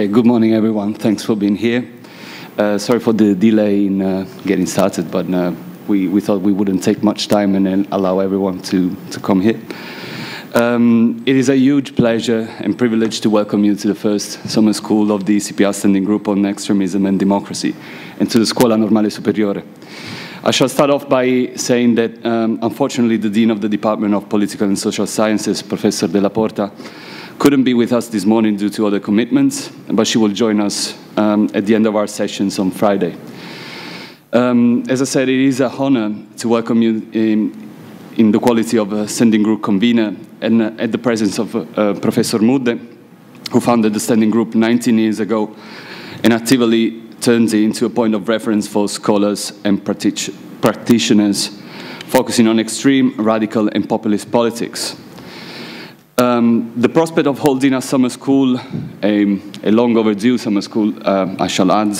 Okay, good morning, everyone. Thanks for being here. Uh, sorry for the delay in uh, getting started, but uh, we, we thought we wouldn't take much time and allow everyone to, to come here. Um, it is a huge pleasure and privilege to welcome you to the first summer school of the ECPR Standing Group on Extremism and Democracy and to the Scuola Normale Superiore. I shall start off by saying that um, unfortunately the Dean of the Department of Political and Social Sciences, Professor Della Porta, couldn't be with us this morning due to other commitments, but she will join us um, at the end of our sessions on Friday. Um, as I said, it is an honor to welcome you in, in the quality of a standing group convener and uh, at the presence of uh, Professor Mudde, who founded the standing group 19 years ago and actively turns it into a point of reference for scholars and practic practitioners focusing on extreme, radical, and populist politics. Um, the prospect of holding a summer school, a, a long overdue summer school, uh, I shall add,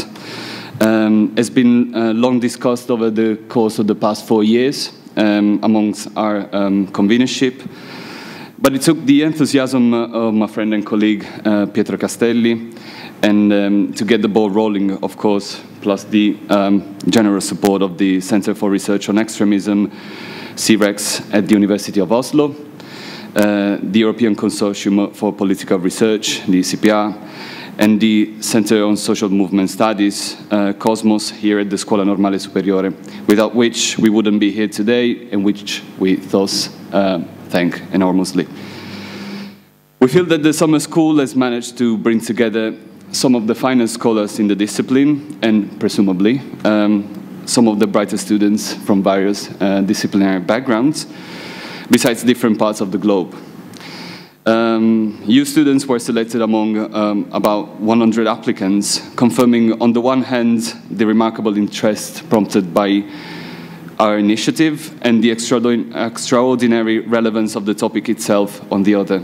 um, has been uh, long discussed over the course of the past four years um, amongst our um, convenership. But it took the enthusiasm uh, of my friend and colleague uh, Pietro Castelli and um, to get the ball rolling, of course, plus the um, generous support of the Center for Research on Extremism, CREX, at the University of Oslo, uh, the European Consortium for Political Research, the ECPR, and the Center on Social Movement Studies, uh, Cosmos, here at the Scuola Normale Superiore, without which we wouldn't be here today and which we thus uh, thank enormously. We feel that the summer school has managed to bring together some of the finest scholars in the discipline and presumably um, some of the brightest students from various uh, disciplinary backgrounds, besides different parts of the globe. Um, you students were selected among um, about 100 applicants, confirming on the one hand the remarkable interest prompted by our initiative and the extraordinary relevance of the topic itself on the other.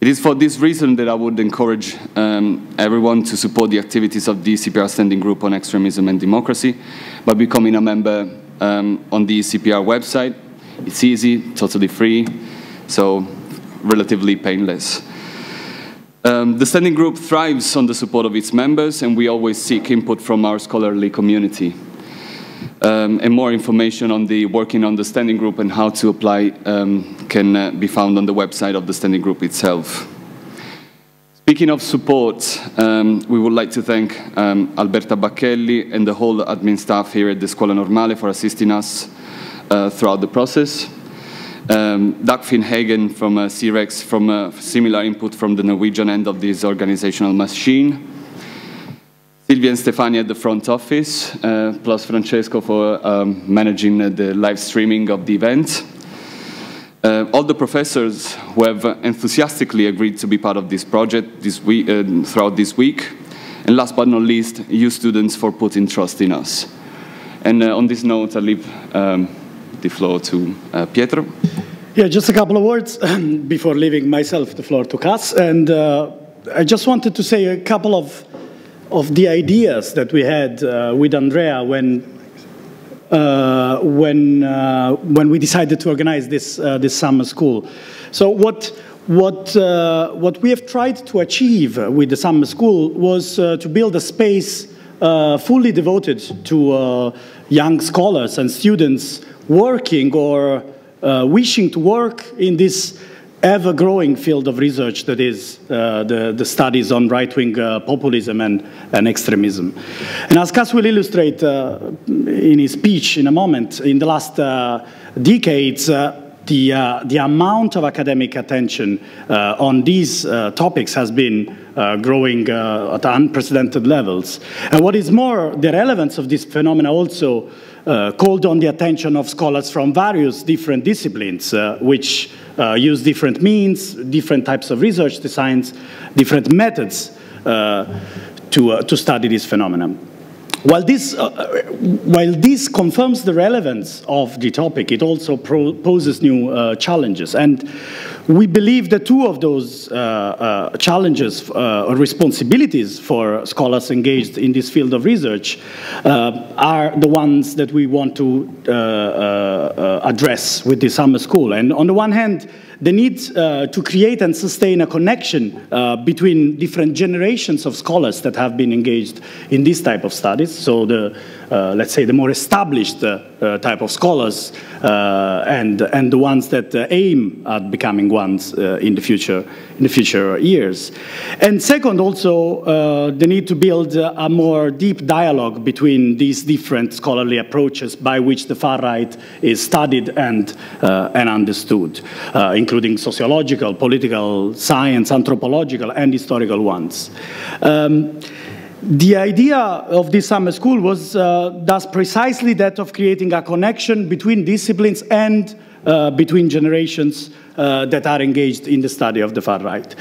It is for this reason that I would encourage um, everyone to support the activities of the ECPR Standing Group on Extremism and Democracy by becoming a member um, on the ECPR website. It's easy, totally free, so relatively painless. Um, the standing group thrives on the support of its members, and we always seek input from our scholarly community. Um, and more information on the working on the standing group and how to apply um, can uh, be found on the website of the standing group itself. Speaking of support, um, we would like to thank um, Alberta Bacchelli and the whole admin staff here at the Scuola Normale for assisting us throughout the process. Um, Dagfinn Hagen from uh, CREX from a uh, similar input from the Norwegian end of this organizational machine. Silvia and Stefania at the front office, uh, plus Francesco for um, managing uh, the live streaming of the event. Uh, all the professors who have enthusiastically agreed to be part of this project this week, uh, throughout this week. And last but not least, you students for putting trust in us. And on this note, I leave um, the floor to uh, Pietro. Yeah, just a couple of words before leaving myself the floor to Cas. And uh, I just wanted to say a couple of, of the ideas that we had uh, with Andrea when, uh, when, uh, when we decided to organize this, uh, this summer school. So what, what, what we have tried to achieve with the summer school was to build a space fully devoted to young scholars and students working or uh, wishing to work in this ever-growing field of research that is uh, the, the, studies on right-wing uh, populism and, and, extremism. And as Cas will illustrate uh, in his speech in a moment, in the last uh, decades, uh, the, the amount of academic attention on these topics has been growing at unprecedented levels. And what is more, the relevance of this phenomena also uh, called on the attention of scholars from various different disciplines, uh, which uh, use different means, different types of research designs, different methods uh, to, uh, to study this phenomenon. While this, while this confirms the relevance of the topic, it also poses new challenges. And we believe that two of those uh, uh, challenges uh, or responsibilities for scholars engaged in this field of research uh, are the ones that we want to uh, address with the summer school. And on the one hand, the need uh, to create and sustain a connection uh, between different generations of scholars that have been engaged in this type of studies. So the, let's say, the more established uh, uh, type of scholars uh, and, and the ones that aim at becoming ones in, the future, in the future years. And second, also, the need to build a more deep dialogue between these different scholarly approaches by which the far right is studied and, and understood, including including sociological, political, science, anthropological, and historical ones. Um, the idea of this summer school was uh, thus precisely that of creating a connection between disciplines and uh, between generations uh, that are engaged in the study of the far right.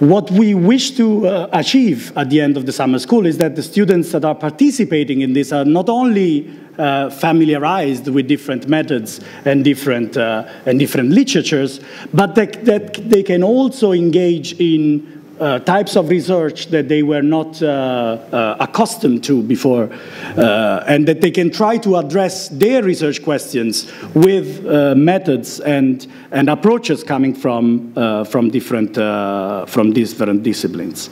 What we wish to uh, achieve at the end of the summer school is that the students that are participating in this are not only uh, familiarized with different methods and different, uh, and different literatures, but that, that they can also engage in uh, types of research that they were not uh, uh, accustomed to before, uh, and that they can try to address their research questions with methods and, and approaches coming from, from, different, from different disciplines.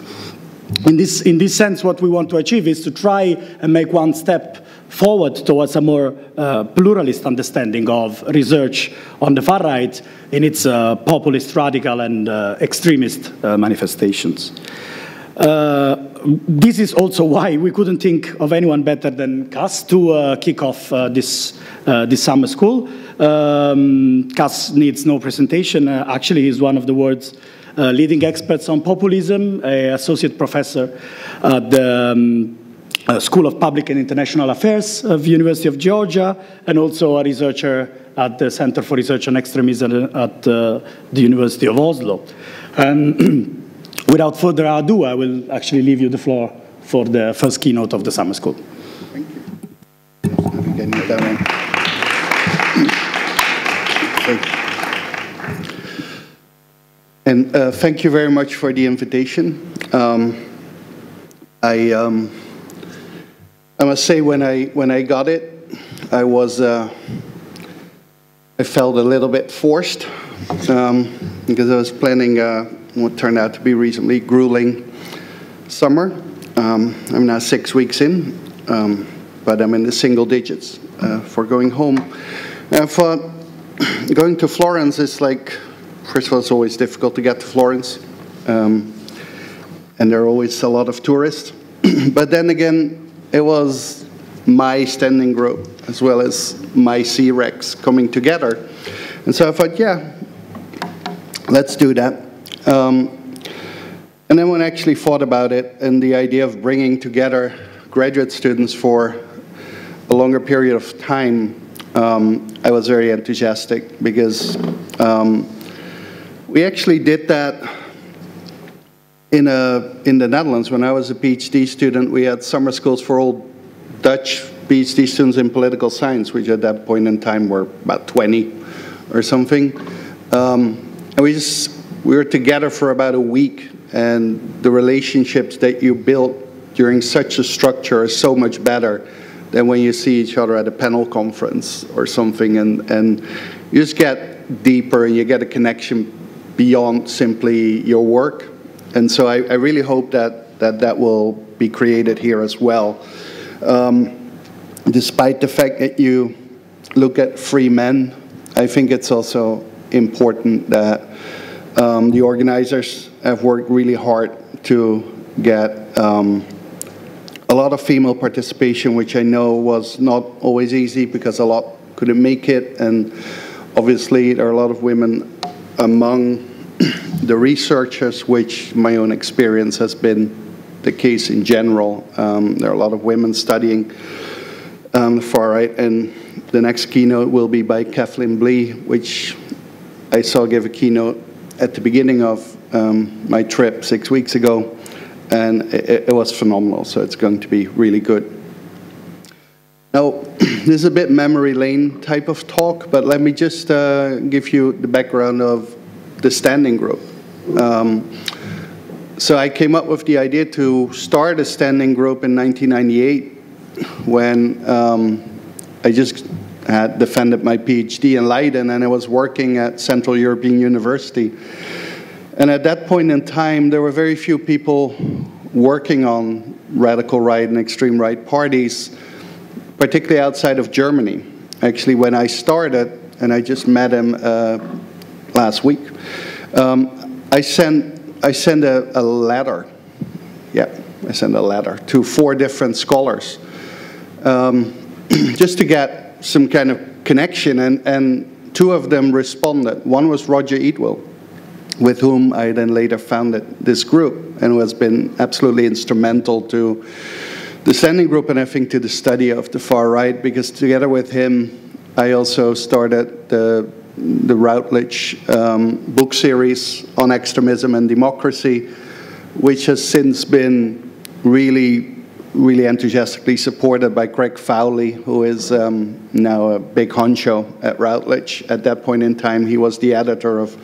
In this, in this sense, what we want to achieve is to try and make one step forward towards a more uh, pluralist understanding of research on the far right in its uh, populist, radical, and uh, extremist uh, manifestations. Uh, this is also why we couldn't think of anyone better than Cas to uh, kick off this, this summer school. Um, Cas needs no presentation. actually, he's one of the world's leading experts on populism, associate professor at the um, uh, School of Public and International Affairs of University of Georgia, and also a researcher at the Center for Research on Extremism at uh, the University of Oslo. And without further ado, I will actually leave you the floor for the first keynote of the summer school. Thank you. And uh, thank you very much for the invitation. Um, I um, I must say, when I when I got it, I was uh, I felt a little bit forced um, because I was planning uh, what turned out to be reasonably grueling summer. Um, I'm now six weeks in, um, but I'm in the single digits uh, for going home. And I thought going to Florence is like, first of all, it's always difficult to get to Florence, um, and there are always a lot of tourists. but then again, it was my standing group as well as my C-Rex coming together. And so I thought, yeah, let's do that. Um, and then when I actually thought about it and the idea of bringing together graduate students for a longer period of time, um, I was very enthusiastic because um, we actually did that in, a, in the Netherlands, when I was a PhD student, we had summer schools for all Dutch PhD students in political science, which at that point in time were about 20 or something. Um, and we just, we were together for about a week, and the relationships that you built during such a structure are so much better than when you see each other at a panel conference or something, and, and you just get deeper and you get a connection beyond simply your work and so I, I, really hope that, that that will be created here as well. Um, despite the fact that you look at free men, I think it's also important that um, the organizers have worked really hard to get um, a lot of female participation, which I know was not always easy because a lot couldn't make it, and obviously there are a lot of women among the researchers, which my own experience has been the case in general. Um, there are a lot of women studying um, the far right, and the next keynote will be by Kathleen Blee, which I saw give a keynote at the beginning of um, my trip six weeks ago, and it, it, was phenomenal. So it's going to be really good. Now, this is a bit memory lane type of talk, but let me just uh, give you the background of the standing group. Um, so I came up with the idea to start a standing group in 1998 when um, I just had defended my PhD in Leiden and I was working at Central European University. And at that point in time, there were very few people working on radical right and extreme right parties, particularly outside of Germany. Actually, when I started, and I just met him uh, last week, um, I sent, I sent a, a letter, yeah, I sent a letter to four different scholars um, just to get some kind of connection, and, and two of them responded. One was Roger Eatwell, with whom I then later founded this group, and who has been absolutely instrumental to the standing group and I think to the study of the far right, because together with him, I also started the, the Routledge um, book series on extremism and democracy, which has since been really, really enthusiastically supported by Craig Fowlie, who is um, now a big honcho at Routledge. At that point in time, he was the editor of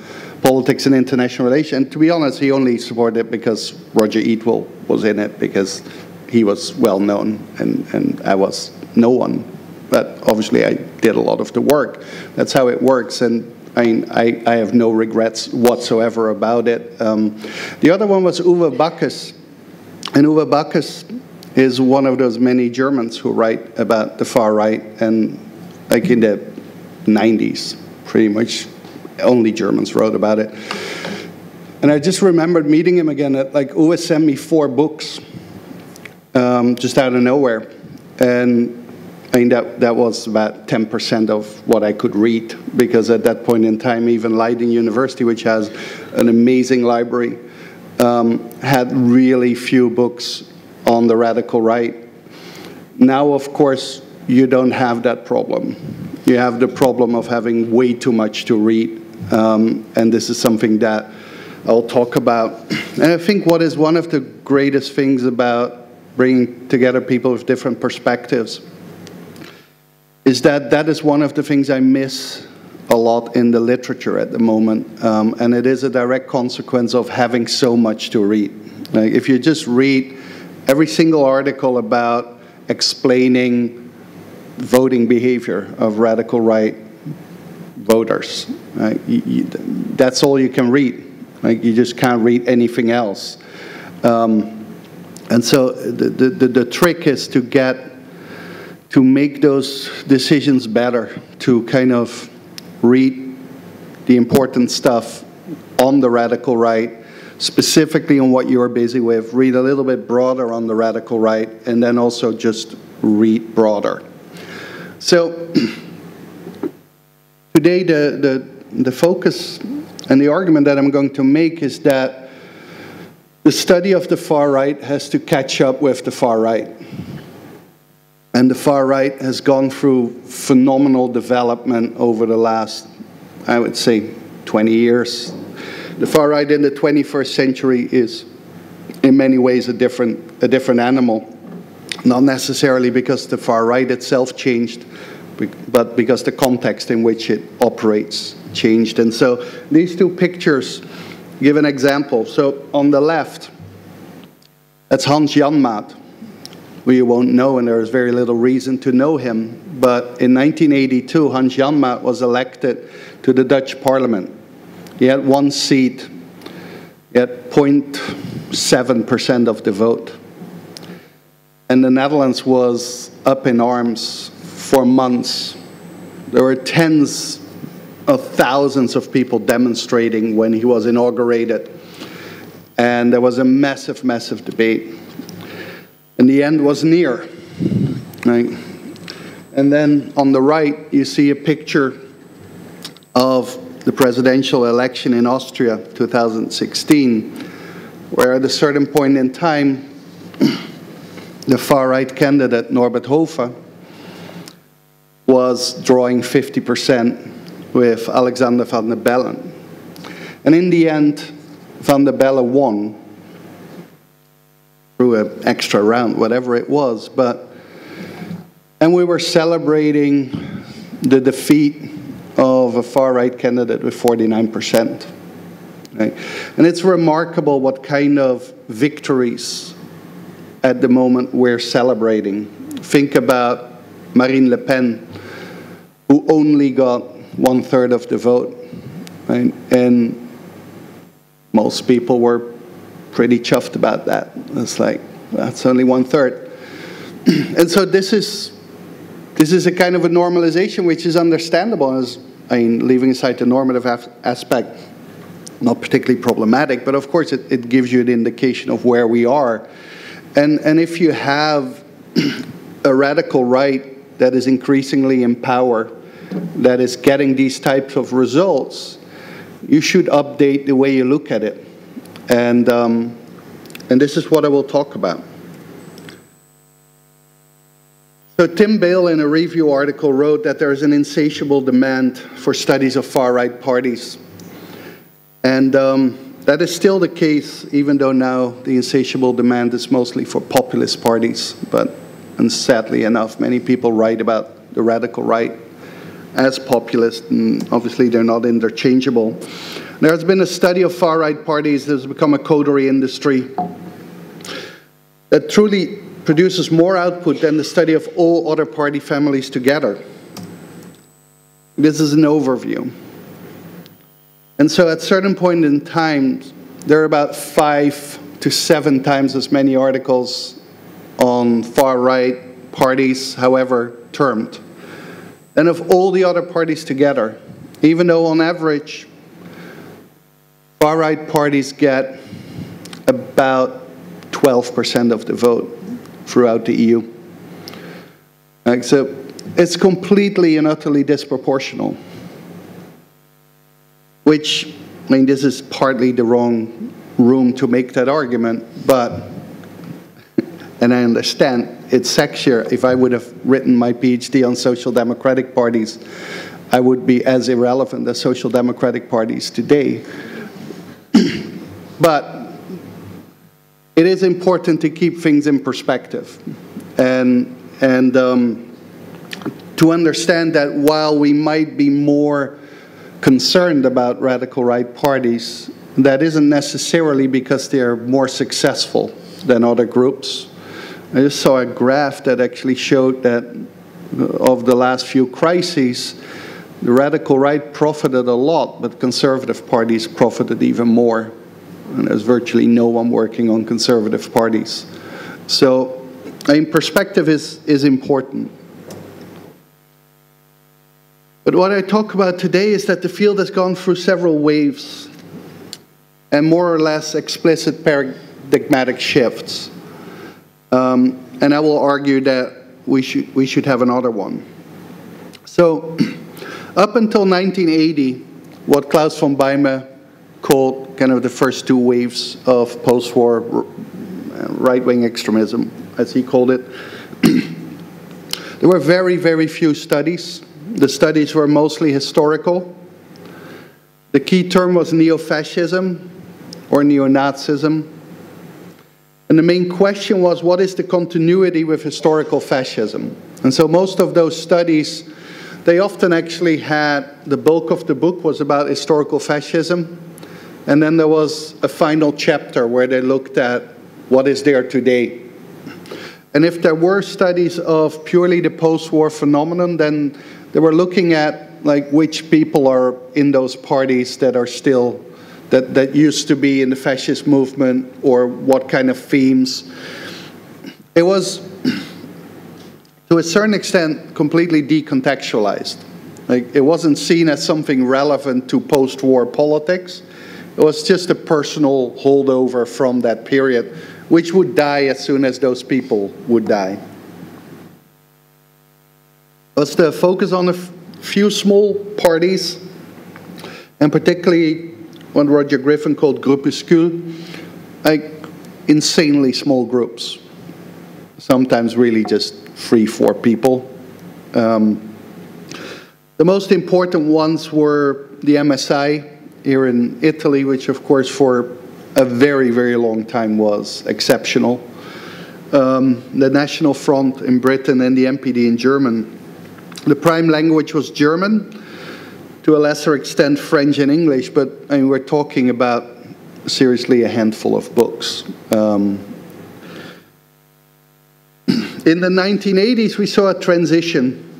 Politics and International Relations. And to be honest, he only supported it because Roger Eatwell was in it, because he was well known and, and I was no one. But obviously, I did a lot of the work. That's how it works. And I, I, I have no regrets whatsoever about it. Um, the other one was Uwe Backes. And Uwe Backes is one of those many Germans who write about the far right. And like in the 90s, pretty much only Germans wrote about it. And I just remembered meeting him again. At, like Uwe sent me four books um, just out of nowhere. And I mean, that, that was about 10% of what I could read, because at that point in time, even Leiden University, which has an amazing library, um, had really few books on the radical right. Now, of course, you don't have that problem. You have the problem of having way too much to read, um, and this is something that I'll talk about. And I think what is one of the greatest things about bringing together people with different perspectives, is that that is one of the things I miss a lot in the literature at the moment. Um, and it is a direct consequence of having so much to read. Like if you just read every single article about explaining voting behavior of radical right voters, right? you, you, that's all you can read. Like you just can't read anything else. Um, and so the, the, the, trick is to get, to make those decisions better, to kind of read the important stuff on the radical right, specifically on what you're busy with, read a little bit broader on the radical right, and then also just read broader. So today the, the, the focus and the argument that I'm going to make is that the study of the far right has to catch up with the far right. And the far right has gone through phenomenal development over the last, I would say, 20 years. The far right in the 21st century is, in many ways, a different, a different animal. Not necessarily because the far right itself changed, but because the context in which it operates changed. And so these two pictures give an example. So on the left, that's Hans Janmaat, you won't know, and there is very little reason to know him. But in 1982, Hans Janmaat was elected to the Dutch parliament. He had one seat, he had 0.7% of the vote. And the Netherlands was up in arms for months. There were tens of thousands of people demonstrating when he was inaugurated. And there was a massive, massive debate. And the end was near. Right? And then on the right, you see a picture of the presidential election in Austria 2016, where at a certain point in time, the far right candidate, Norbert Hofer, was drawing 50 percent with Alexander van der Bellen. And in the end, van der Bellen won through an extra round, whatever it was. But and we were celebrating the defeat of a far right candidate with 49%. Right? And it's remarkable what kind of victories at the moment we're celebrating. Think about Marine Le Pen, who only got one third of the vote. Right? And most people were pretty chuffed about that. It's like, that's only one third. and so this is, this is a kind of a normalization which is understandable as, I mean, leaving aside the normative aspect, not particularly problematic, but of course it, it gives you an indication of where we are. And, and if you have a radical right that is increasingly in power, that is getting these types of results, you should update the way you look at it. And, um, and this is what I will talk about. So Tim Bale in a review article wrote that there is an insatiable demand for studies of far-right parties. And um, that is still the case, even though now the insatiable demand is mostly for populist parties. But and sadly enough, many people write about the radical right as populist, and obviously they're not interchangeable. There has been a study of far-right parties that has become a coterie industry that truly produces more output than the study of all other party families together. This is an overview. And so at certain point in time, there are about five to seven times as many articles on far-right parties, however termed, than of all the other parties together, even though on average, far-right parties get about 12% of the vote throughout the EU. Like, so it's completely and utterly disproportional. Which, I mean, this is partly the wrong room to make that argument, but, and I understand it's sexier. If I would have written my PhD on social democratic parties, I would be as irrelevant as social democratic parties today. but it is important to keep things in perspective and, and um, to understand that while we might be more concerned about radical right parties, that isn't necessarily because they're more successful than other groups. I just saw a graph that actually showed that uh, of the last few crises, the radical right profited a lot, but conservative parties profited even more and there's virtually no one working on conservative parties. So, I mean, perspective is, is important. But what I talk about today is that the field has gone through several waves and more or less explicit paradigmatic shifts. Um, and I will argue that we should, we should have another one. So, up until 1980, what Klaus von Beyme called kind of the first two waves of post-war right-wing extremism, as he called it. there were very, very few studies. The studies were mostly historical. The key term was neo-fascism or neo-Nazism. And the main question was, what is the continuity with historical fascism? And so most of those studies, they often actually had, the bulk of the book was about historical fascism. And then there was a final chapter where they looked at what is there today. And if there were studies of purely the post-war phenomenon, then they were looking at like which people are in those parties that are still that, that used to be in the fascist movement or what kind of themes. It was to a certain extent completely decontextualized. Like it wasn't seen as something relevant to post-war politics. It was just a personal holdover from that period, which would die as soon as those people would die. It Was the focus on a few small parties, and particularly what Roger Griffin called groupuscule, like insanely small groups, sometimes really just three, four people. Um, the most important ones were the MSI, here in Italy, which of course for a very, very long time was exceptional. Um, the National Front in Britain and the NPD in German. The prime language was German, to a lesser extent French and English, but I mean, we're talking about seriously a handful of books. Um, in the 1980s, we saw a transition.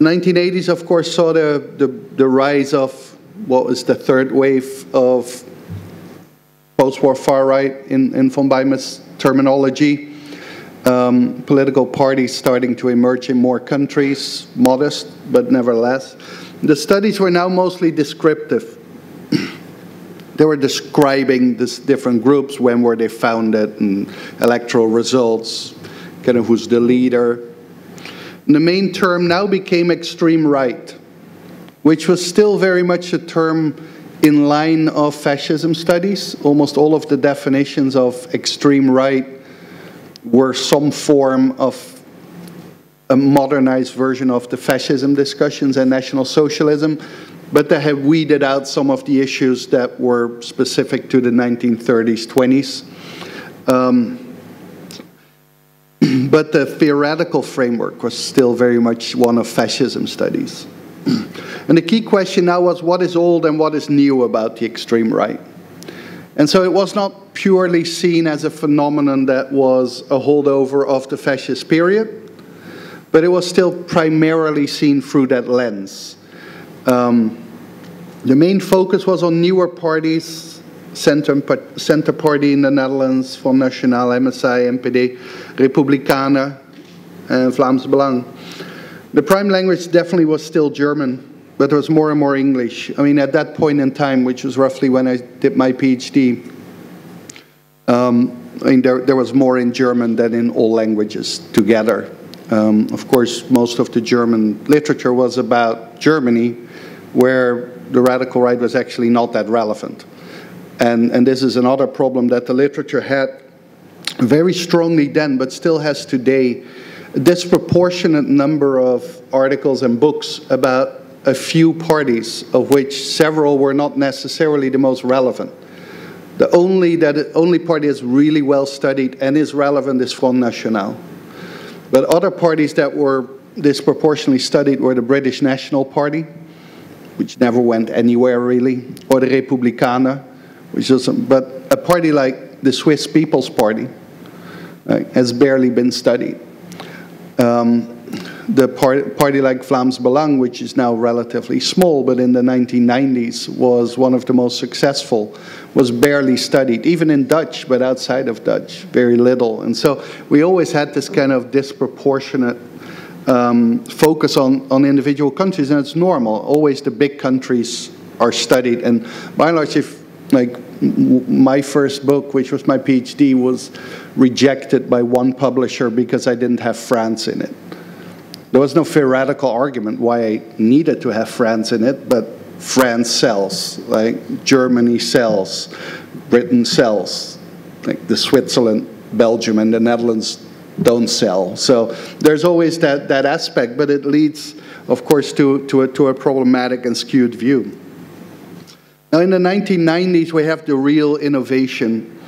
1980s, of course, saw the, the, the rise of what was the third wave of post-war far right in, in von Beyme's terminology. Um, political parties starting to emerge in more countries, modest, but nevertheless. The studies were now mostly descriptive. they were describing these different groups, when were they founded, and electoral results, kind of who's the leader. And the main term now became extreme right, which was still very much a term in line of fascism studies. Almost all of the definitions of extreme right were some form of a modernized version of the fascism discussions and National Socialism, but they have weeded out some of the issues that were specific to the 1930s, 20s. Um, but the theoretical framework was still very much one of fascism studies. and the key question now was what is old and what is new about the extreme right? And so it was not purely seen as a phenomenon that was a holdover of the fascist period, but it was still primarily seen through that lens. Um, the main focus was on newer parties, Center, Center Party in the Netherlands, Front National, MSI, NPD, Republikanen, and Vlaams Belang. The prime language definitely was still German, but there was more and more English. I mean, at that point in time, which was roughly when I did my PhD, um, I mean, there, there was more in German than in all languages together. Um, of course, most of the German literature was about Germany, where the radical right was actually not that relevant. And, and this is another problem that the literature had very strongly then, but still has today, a disproportionate number of articles and books about a few parties, of which several were not necessarily the most relevant. The only, that, only party that's really well studied and is relevant is Front National. But other parties that were disproportionately studied were the British National Party, which never went anywhere really, or the Republikanen, which is, but a party like the Swiss People's Party uh, has barely been studied. Um, the part, party like Vlaams Belang, which is now relatively small, but in the 1990s was one of the most successful, was barely studied, even in Dutch, but outside of Dutch, very little. And so we always had this kind of disproportionate um, focus on, on individual countries, and it's normal. Always the big countries are studied, and by and large, if like my first book, which was my PhD, was rejected by one publisher because I didn't have France in it. There was no theoretical argument why I needed to have France in it, but France sells, like Germany sells, Britain sells, like the Switzerland, Belgium, and the Netherlands don't sell. So there's always that, that aspect, but it leads, of course, to, to, a, to a problematic and skewed view. Now, in the 1990s, we have the real innovation.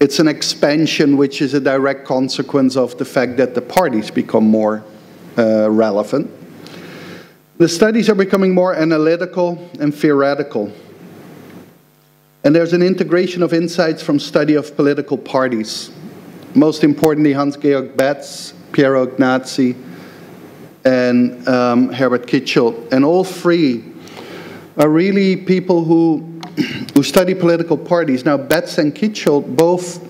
It's an expansion which is a direct consequence of the fact that the parties become more uh, relevant. The studies are becoming more analytical and theoretical. And there's an integration of insights from study of political parties. Most importantly, Hans-Georg Betz, Piero Ignazi, and um, Herbert Kitschelt. And all three are really people who, who study political parties. Now, Betz and Kitschelt both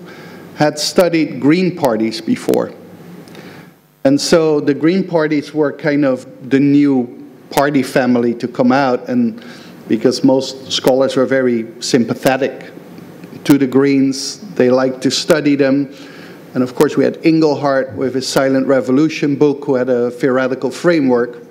had studied Green parties before. And so the Green parties were kind of the new party family to come out, and because most scholars were very sympathetic to the Greens, they liked to study them. And of course, we had Inglehart with his Silent Revolution book, who had a theoretical framework.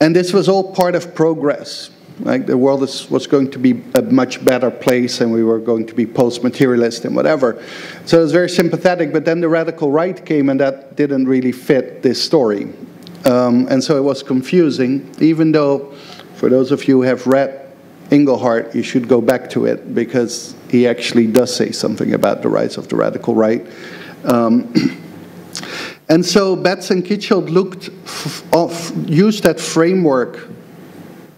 And this was all part of progress. Like the world is, was going to be a much better place and we were going to be post-materialist and whatever. So it was very sympathetic, but then the radical right came and that didn't really fit this story. Um, and so it was confusing, even though for those of you who have read Inglehart, you should go back to it because he actually does say something about the rise of the radical right. Um, And so Betz and Kitschelt looked, off, used that framework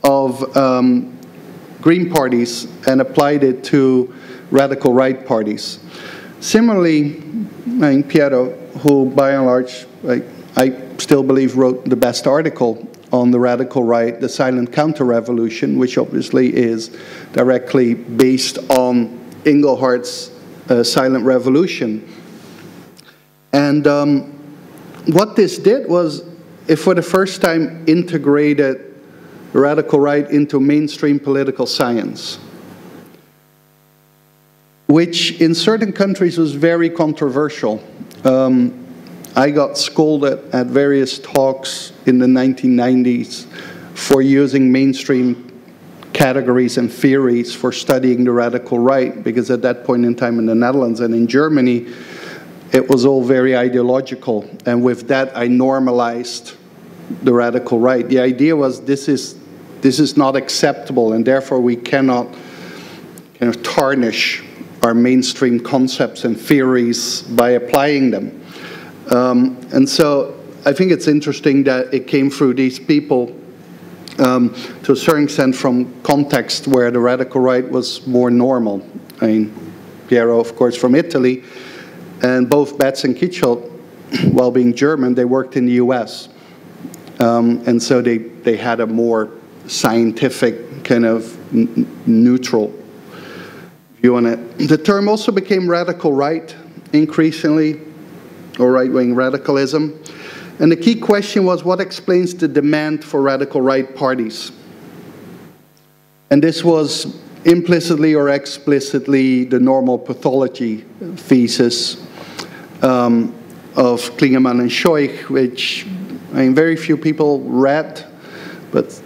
of um, Green parties and applied it to radical right parties. Similarly, I think Piero, who by and large, like, I still believe wrote the best article on the radical right, the silent counter-revolution, which obviously is directly based on Inglehart's uh, silent revolution. And um, what this did was, it for the first time integrated radical right into mainstream political science, which in certain countries was very controversial. Um, I got scolded at various talks in the 1990s for using mainstream categories and theories for studying the radical right, because at that point in time in the Netherlands and in Germany, it was all very ideological. And with that, I normalized the radical right. The idea was this is, this is not acceptable, and therefore we cannot kind of tarnish our mainstream concepts and theories by applying them. Um, and so I think it's interesting that it came through these people um, to a certain extent from context where the radical right was more normal. I mean, Piero, of course, from Italy, and both Betz and Kitschelt, while being German, they worked in the US. Um, and so they, they had a more scientific, kind of neutral view on it. The term also became radical right increasingly or right wing radicalism. And the key question was what explains the demand for radical right parties? And this was implicitly or explicitly the normal pathology thesis um, of Klingemann and Scheuch, which I mean, very few people read, but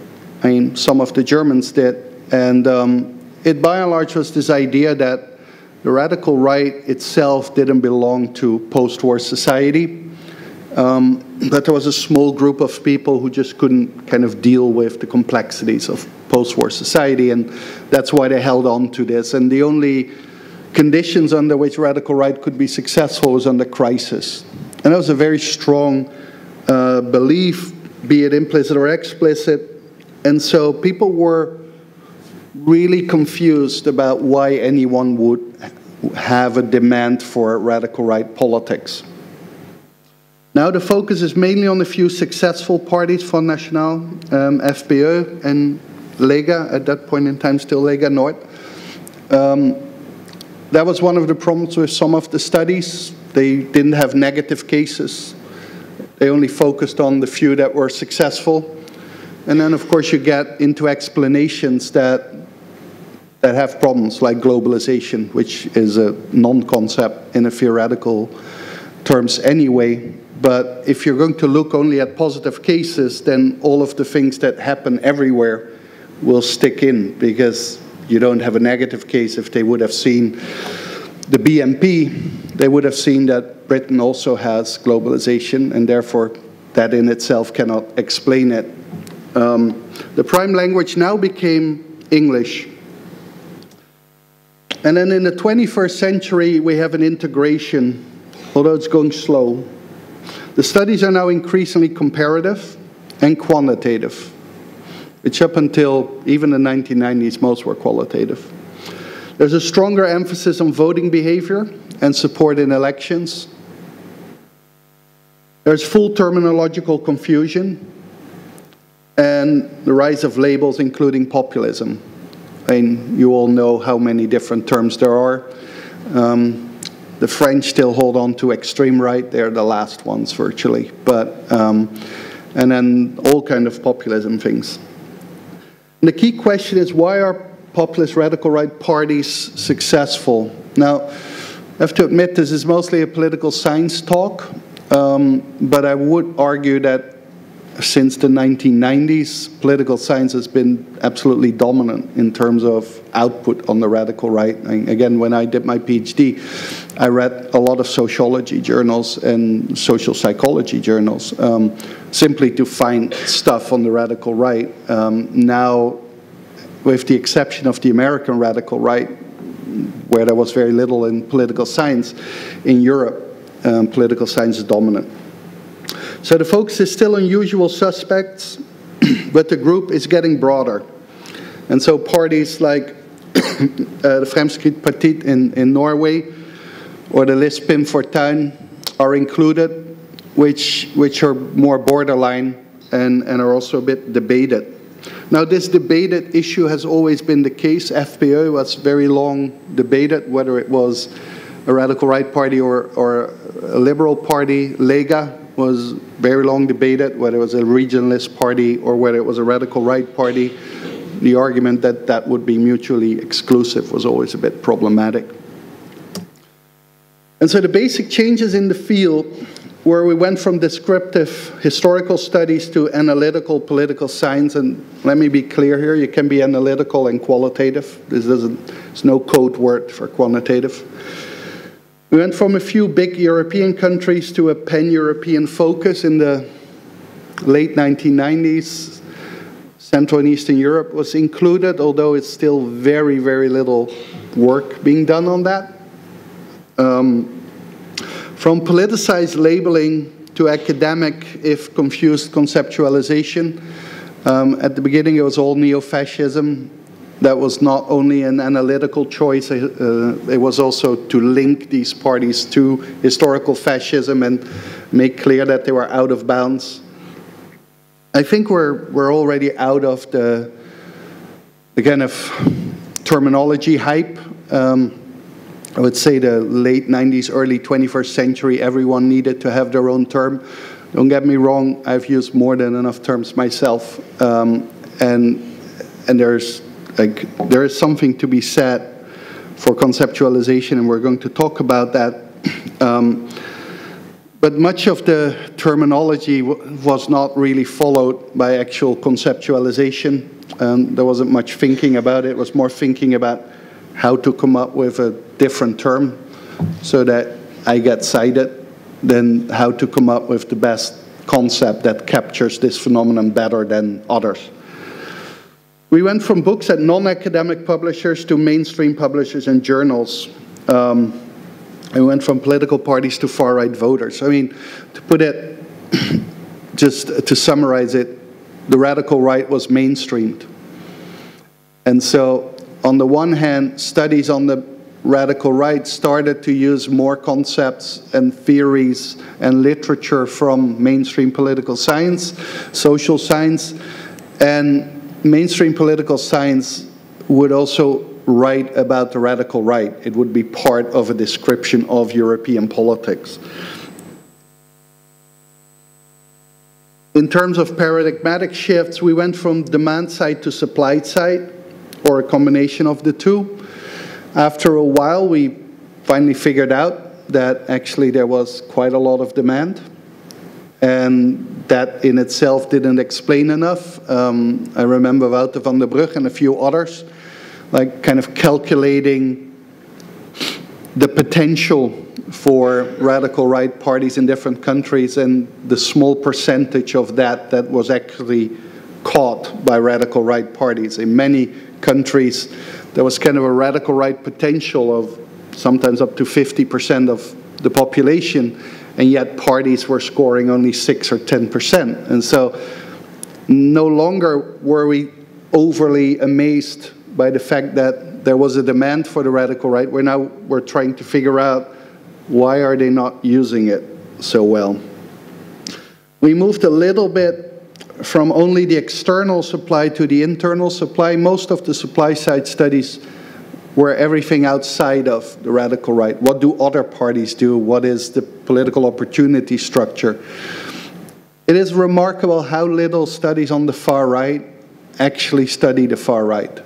I mean, some of the Germans did. And um, it by and large was this idea that the radical right itself didn't belong to post-war society, um, but there was a small group of people who just couldn't kind of deal with the complexities of post-war society, and that's why they held on to this. And the only conditions under which radical right could be successful was under crisis. And that was a very strong uh, belief, be it implicit or explicit. And so people were really confused about why anyone would have a demand for radical right politics. Now the focus is mainly on a few successful parties, Front National, um, FPÖ, and Lega, at that point in time still Lega Nord. Um, that was one of the problems with some of the studies. They didn't have negative cases. They only focused on the few that were successful. And then, of course, you get into explanations that that have problems like globalization, which is a non-concept in a theoretical terms anyway. But if you're going to look only at positive cases, then all of the things that happen everywhere will stick in because you don't have a negative case. If they would have seen the BNP, they would have seen that Britain also has globalization and therefore that in itself cannot explain it. Um, the prime language now became English and then in the 21st century, we have an integration, although it's going slow. The studies are now increasingly comparative and quantitative, which up until even the 1990s, most were qualitative. There's a stronger emphasis on voting behavior and support in elections. There's full terminological confusion and the rise of labels, including populism. And you all know how many different terms there are. Um, the French still hold on to extreme right. They're the last ones virtually. But, um, and then all kind of populism things. And the key question is why are populist radical right parties successful? Now, I have to admit this is mostly a political science talk, um, but I would argue that since the 1990s, political science has been absolutely dominant in terms of output on the radical right. And again, when I did my PhD, I read a lot of sociology journals and social psychology journals um, simply to find stuff on the radical right. Um, now, with the exception of the American radical right, where there was very little in political science, in Europe, um, political science is dominant. So the focus is still on usual suspects, but the group is getting broader. And so parties like uh, the Fremskrittspartiet in, in Norway or the List Pim Fortuyn are included, which, which are more borderline and, and are also a bit debated. Now, this debated issue has always been the case. FPÖ was very long debated, whether it was a radical right party or, or a liberal party. Lega was very long debated, whether it was a regionalist party or whether it was a radical right party. The argument that that would be mutually exclusive was always a bit problematic. And so the basic changes in the field where we went from descriptive historical studies to analytical political science. And let me be clear here, you can be analytical and qualitative. This there's no code word for quantitative. We went from a few big European countries to a pan-European focus in the late 1990s. Central and Eastern Europe was included, although it's still very, very little work being done on that. Um, from politicized labeling to academic, if confused, conceptualization. Um, at the beginning, it was all neo fascism. That was not only an analytical choice, uh, it was also to link these parties to historical fascism and make clear that they were out of bounds. I think we're, we're already out of the, the kind of terminology hype. Um, I would say the late 90s, early 21st century, everyone needed to have their own term. Don't get me wrong, I've used more than enough terms myself. Um, and, and there's, like, there is something to be said for conceptualization, and we're going to talk about that. Um, but much of the terminology was not really followed by actual conceptualization. Um, there wasn't much thinking about it. It was more thinking about how to come up with a different term so that I get cited than how to come up with the best concept that captures this phenomenon better than others. We went from books at non-academic publishers to mainstream publishers and journals. Um, we went from political parties to far-right voters. I mean, to put it, just to summarize it, the radical right was mainstreamed. And so on the one hand, studies on the radical right started to use more concepts and theories and literature from mainstream political science, social science, and mainstream political science would also write about the radical right. It would be part of a description of European politics. In terms of paradigmatic shifts, we went from demand side to supply side or a combination of the two. After a while, we finally figured out that actually there was quite a lot of demand and that in itself didn't explain enough. Um, I remember Wouter van der Brug and a few others, like kind of calculating the potential for radical right parties in different countries and the small percentage of that that was actually caught by radical right parties. In many countries, there was kind of a radical right potential of sometimes up to 50% of the population, and yet parties were scoring only 6 or 10%. And so no longer were we overly amazed by the fact that there was a demand for the radical right. We're now we're trying to figure out why are they not using it so well. We moved a little bit from only the external supply to the internal supply. Most of the supply side studies were everything outside of the radical right. What do other parties do? What is the political opportunity structure? It is remarkable how little studies on the far right actually study the far right.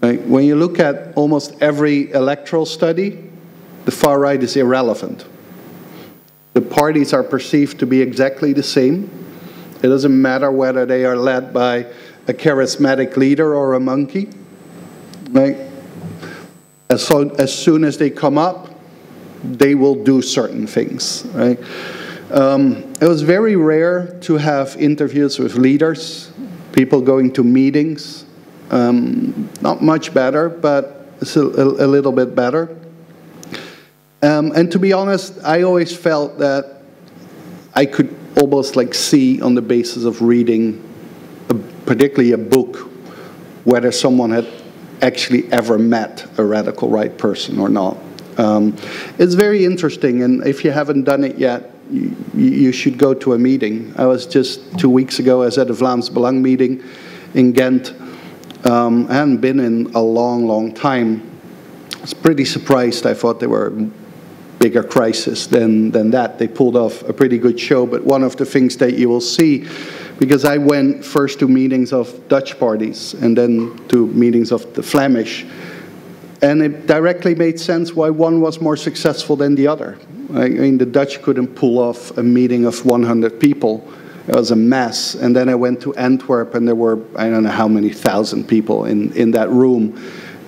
right. When you look at almost every electoral study, the far right is irrelevant. The parties are perceived to be exactly the same. It doesn't matter whether they are led by a charismatic leader or a monkey. Right? As, so, as soon as they come up, they will do certain things. Right? Um, it was very rare to have interviews with leaders, people going to meetings. Um, not much better, but a, a little bit better. Um, and to be honest, I always felt that I could almost like see on the basis of reading, a, particularly a book, whether someone had actually ever met a radical right person or not. Um, it's very interesting, and if you haven't done it yet, you, you, should go to a meeting. I was just two weeks ago, I was at a Vlaams Belang meeting in Ghent. Um, I hadn't been in a long, long time. I was pretty surprised. I thought there were bigger crisis than, than that. They pulled off a pretty good show, but one of the things that you will see, because I went first to meetings of Dutch parties and then to meetings of the Flemish, and it directly made sense why one was more successful than the other. I mean, the Dutch couldn't pull off a meeting of 100 people. It was a mess. And then I went to Antwerp, and there were, I don't know how many thousand people in, in that room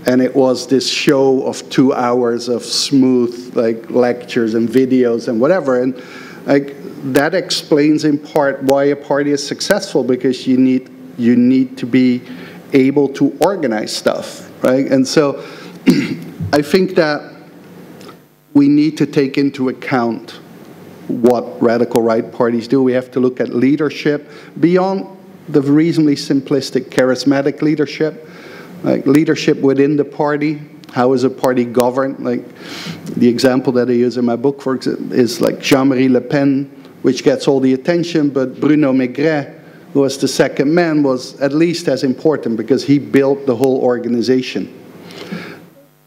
and it was this show of two hours of smooth like lectures and videos and whatever. And like that explains in part why a party is successful because you need you need to be able to organize stuff right? And so i think that we need to take into account what radical right parties do. We have to look at leadership beyond the reasonably simplistic charismatic leadership like leadership within the party. How is a party governed? Like the example that I use in my book, for example, is like Jean-Marie Le Pen, which gets all the attention, but Bruno Mégret, who was the second man, was at least as important because he built the whole organization.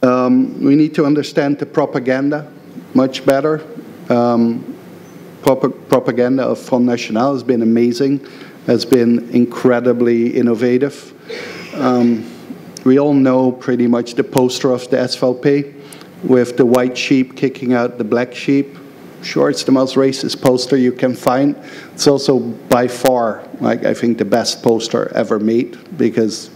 Um, we need to understand the propaganda much better. Um, prop propaganda of Front National has been amazing, has been incredibly innovative. Um, we all know pretty much the poster of the SVP with the white sheep kicking out the black sheep. Sure, it's the most racist poster you can find. It's also by far, like I think, the best poster ever made because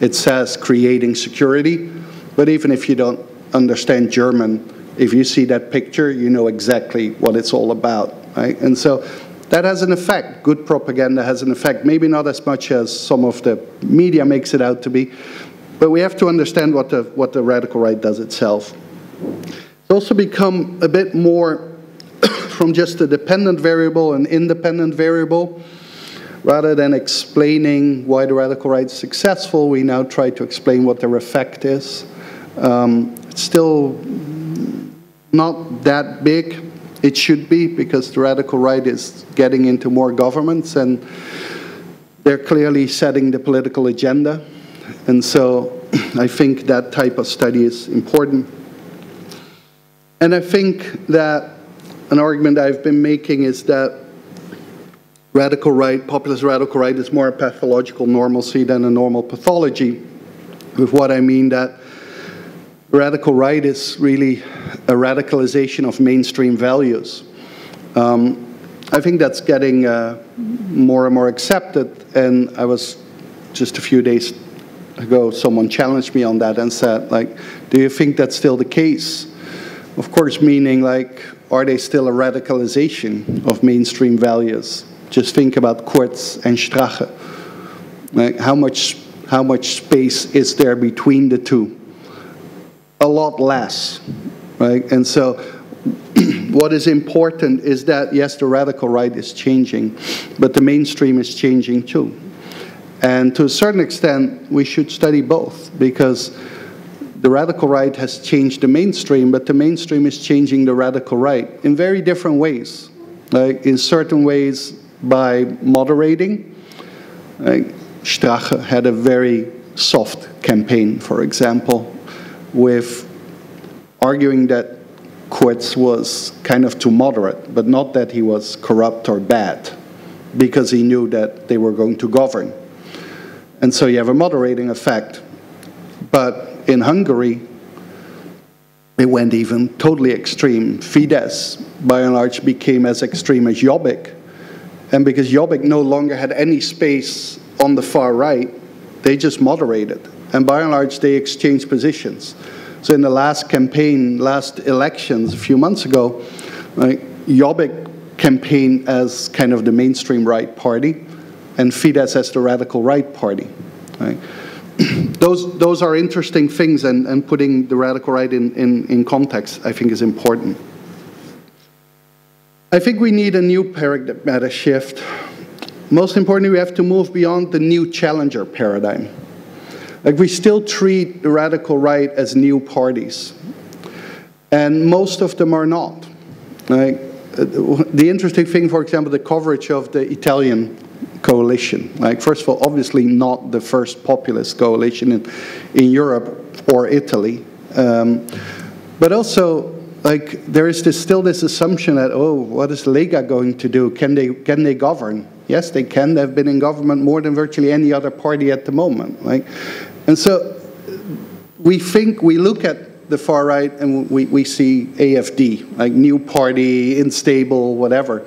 it says creating security. But even if you don't understand German, if you see that picture, you know exactly what it's all about. Right? And so that has an effect. Good propaganda has an effect, maybe not as much as some of the media makes it out to be, but we have to understand what the, what the radical right does itself. It's also become a bit more from just a dependent variable and independent variable. Rather than explaining why the radical right is successful, we now try to explain what their effect is. Um, it's still not that big. It should be because the radical right is getting into more governments and they're clearly setting the political agenda. And so I think that type of study is important. And I think that an argument I've been making is that radical right, populist radical right, is more a pathological normalcy than a normal pathology. With what I mean that radical right is really a radicalization of mainstream values. Um, I think that's getting uh, more and more accepted, and I was just a few days ago, someone challenged me on that and said, like, do you think that's still the case? Of course, meaning like, are they still a radicalization of mainstream values? Just think about Kurz and Strache. Like, how much, how much space is there between the two? A lot less, right? And so what is important is that, yes, the radical right is changing, but the mainstream is changing too. And to a certain extent, we should study both because the radical right has changed the mainstream, but the mainstream is changing the radical right in very different ways. Like in certain ways, by moderating. Like Strache had a very soft campaign, for example, with arguing that Kurz was kind of too moderate, but not that he was corrupt or bad, because he knew that they were going to govern. And so you have a moderating effect. But in Hungary, it went even totally extreme. Fidesz, by and large, became as extreme as Jobbik. And because Jobbik no longer had any space on the far right, they just moderated. And by and large, they exchanged positions. So in the last campaign, last elections a few months ago, like, Jobbik campaigned as kind of the mainstream right party and Fidesz as the radical right party. Right? those, those are interesting things, and, and putting the radical right in, in, in context, I think, is important. I think we need a new paradigmatic shift. Most importantly, we have to move beyond the new challenger paradigm. Like we still treat the radical right as new parties, and most of them are not. Like uh, the interesting thing, for example, the coverage of the Italian coalition. Like first of all, obviously not the first populist coalition in, in Europe or Italy, um, but also like there is this, still this assumption that oh, what is Lega going to do? Can they can they govern? Yes, they can. They've been in government more than virtually any other party at the moment. Like, and so we think we look at the far right and we, we see AFD, like new party, unstable, whatever.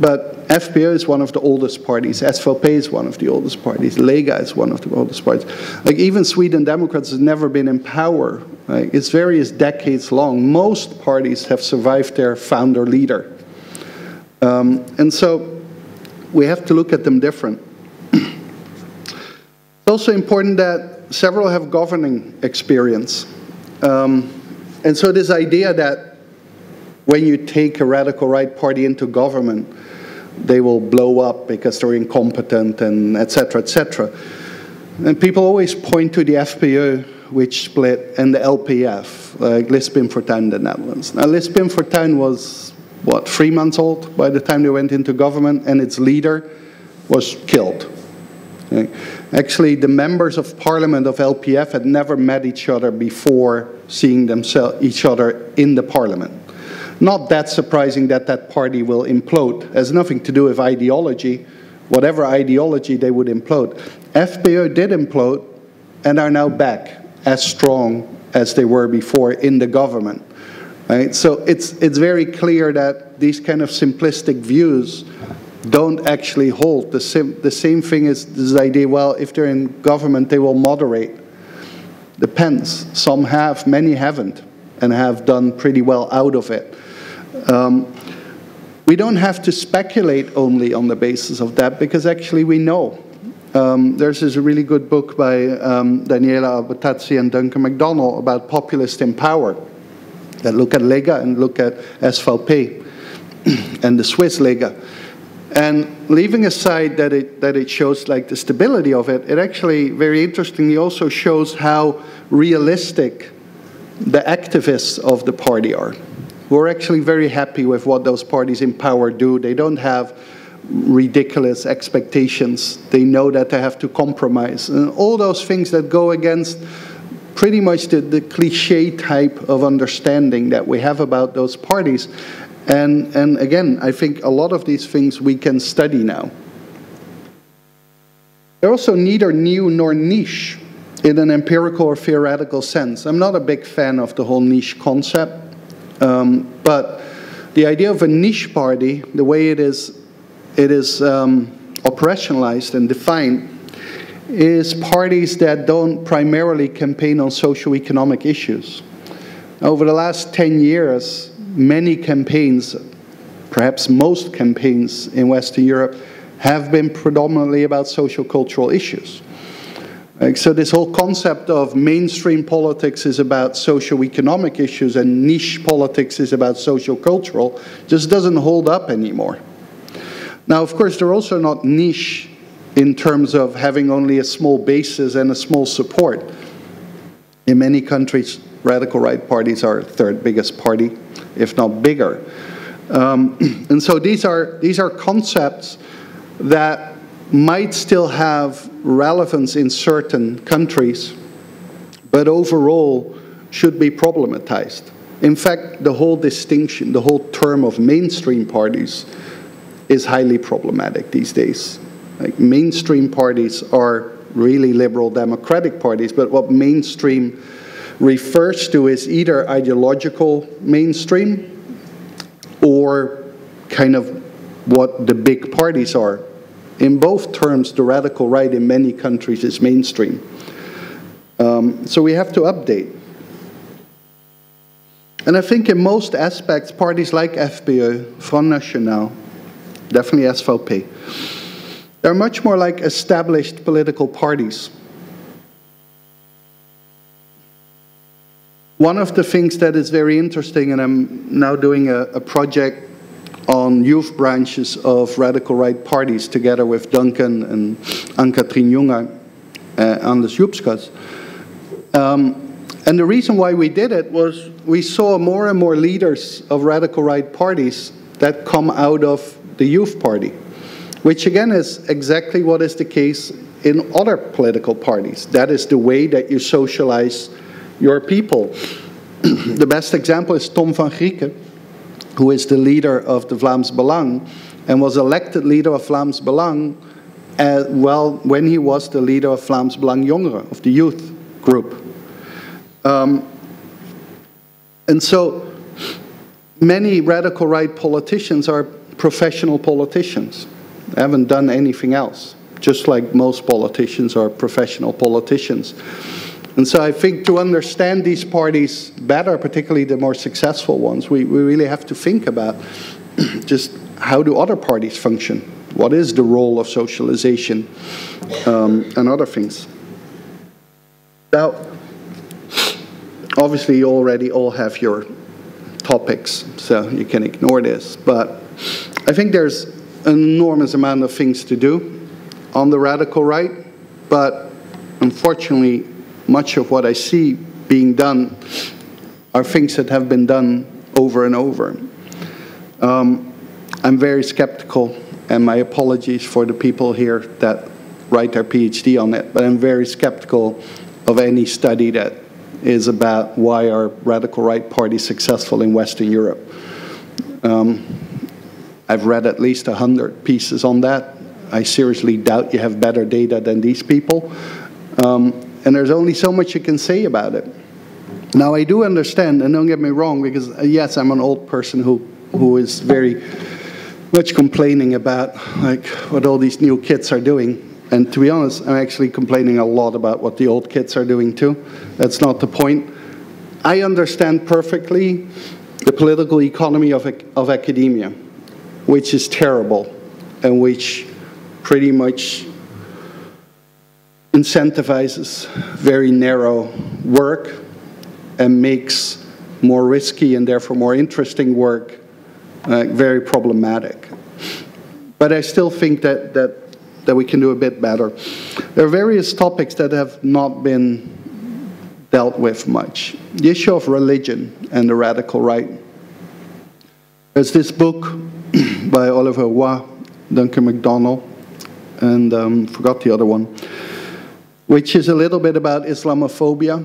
But FPÖ is one of the oldest parties. SVP is one of the oldest parties. Lega is one of the oldest parties. Like even Sweden Democrats has never been in power. Right? It's various decades long. Most parties have survived their founder leader. Um, and so we have to look at them different. it's also important that several have governing experience. Um, and so this idea that when you take a radical right party into government, they will blow up because they're incompetent and etc. etc. And people always point to the FPÖ, which split, and the LPF, like Lijst Pim Fortuyn in the Netherlands. Now, Lijst Pim Fortuyn was, what, three months old by the time they went into government, and its leader was killed. Actually, the members of parliament of LPF had never met each other before seeing themselves, each other in the parliament. Not that surprising that that party will implode. It has nothing to do with ideology. Whatever ideology, they would implode. FPÖ did implode and are now back as strong as they were before in the government. Right? So it's, it's very clear that these kind of simplistic views don't actually hold. The, sim, the same thing is this idea, well, if they're in government, they will moderate. Depends. Some have, many haven't, and have done pretty well out of it. Um, we don't have to speculate only on the basis of that because actually we know. Um, there's this really good book by um, Daniela Albertazzi and Duncan McDonnell about populists in power that look at Lega and look at SVP and the Swiss Lega. And leaving aside that it, that it shows like the stability of it, it actually very interestingly also shows how realistic the activists of the party are who are actually very happy with what those parties in power do. They don't have ridiculous expectations. They know that they have to compromise. And all those things that go against pretty much the, the cliche type of understanding that we have about those parties. And, and again, I think a lot of these things we can study now. They're also neither new nor niche in an empirical or theoretical sense. I'm not a big fan of the whole niche concept. Um, but the idea of a niche party, the way it is, it is um, operationalized and defined, is parties that don't primarily campaign on socio-economic issues. Over the last 10 years, many campaigns, perhaps most campaigns in Western Europe, have been predominantly about social cultural issues. Like, so this whole concept of mainstream politics is about socio-economic issues and niche politics is about social-cultural just doesn't hold up anymore. Now, of course, they're also not niche in terms of having only a small basis and a small support. In many countries, radical right parties are third biggest party, if not bigger. Um, and so these are, these are concepts that might still have relevance in certain countries, but overall should be problematized. In fact, the whole distinction, the whole term of mainstream parties is highly problematic these days. Like mainstream parties are really liberal democratic parties, but what mainstream refers to is either ideological mainstream or kind of what the big parties are in both terms, the radical right in many countries is mainstream. Um, so we have to update. And I think in most aspects, parties like FPÖ, Front National, definitely SVP, they're much more like established political parties. One of the things that is very interesting, and I'm now doing a, a project on youth branches of radical right parties together with Duncan and Ann-Katrien Junge, uh, Anders Jupskas. Um, and the reason why we did it was we saw more and more leaders of radical right parties that come out of the youth party, which again is exactly what is the case in other political parties. That is the way that you socialize your people. the best example is Tom van Grieken, who is the leader of the Vlaams Belang and was elected leader of Vlaams Belang uh, well when he was the leader of Vlaams Belang Jongeren, of the youth group. Um, and so many radical right politicians are professional politicians. They haven't done anything else, just like most politicians are professional politicians. And so I think to understand these parties better, particularly the more successful ones, we, we really have to think about just how do other parties function? What is the role of socialization um, and other things? Now, obviously you already all have your topics, so you can ignore this. But I think there's an enormous amount of things to do on the radical right, but unfortunately, much of what I see being done are things that have been done over and over. Um, I'm very skeptical, and my apologies for the people here that write their PhD on it, but I'm very skeptical of any study that is about why are radical right parties successful in Western Europe. Um, I've read at least 100 pieces on that. I seriously doubt you have better data than these people. Um, and there's only so much you can say about it. Now, I do understand, and don't get me wrong, because uh, yes, I'm an old person who, who is very much complaining about like what all these new kids are doing. And to be honest, I'm actually complaining a lot about what the old kids are doing too. That's not the point. I understand perfectly the political economy of, of academia, which is terrible and which pretty much incentivizes very narrow work and makes more risky and therefore more interesting work uh, very problematic. But I still think that, that that we can do a bit better. There are various topics that have not been dealt with much. The issue of religion and the radical right. There's this book by Olivier Roy, Duncan McDonnell, and um, forgot the other one, which is a little bit about Islamophobia,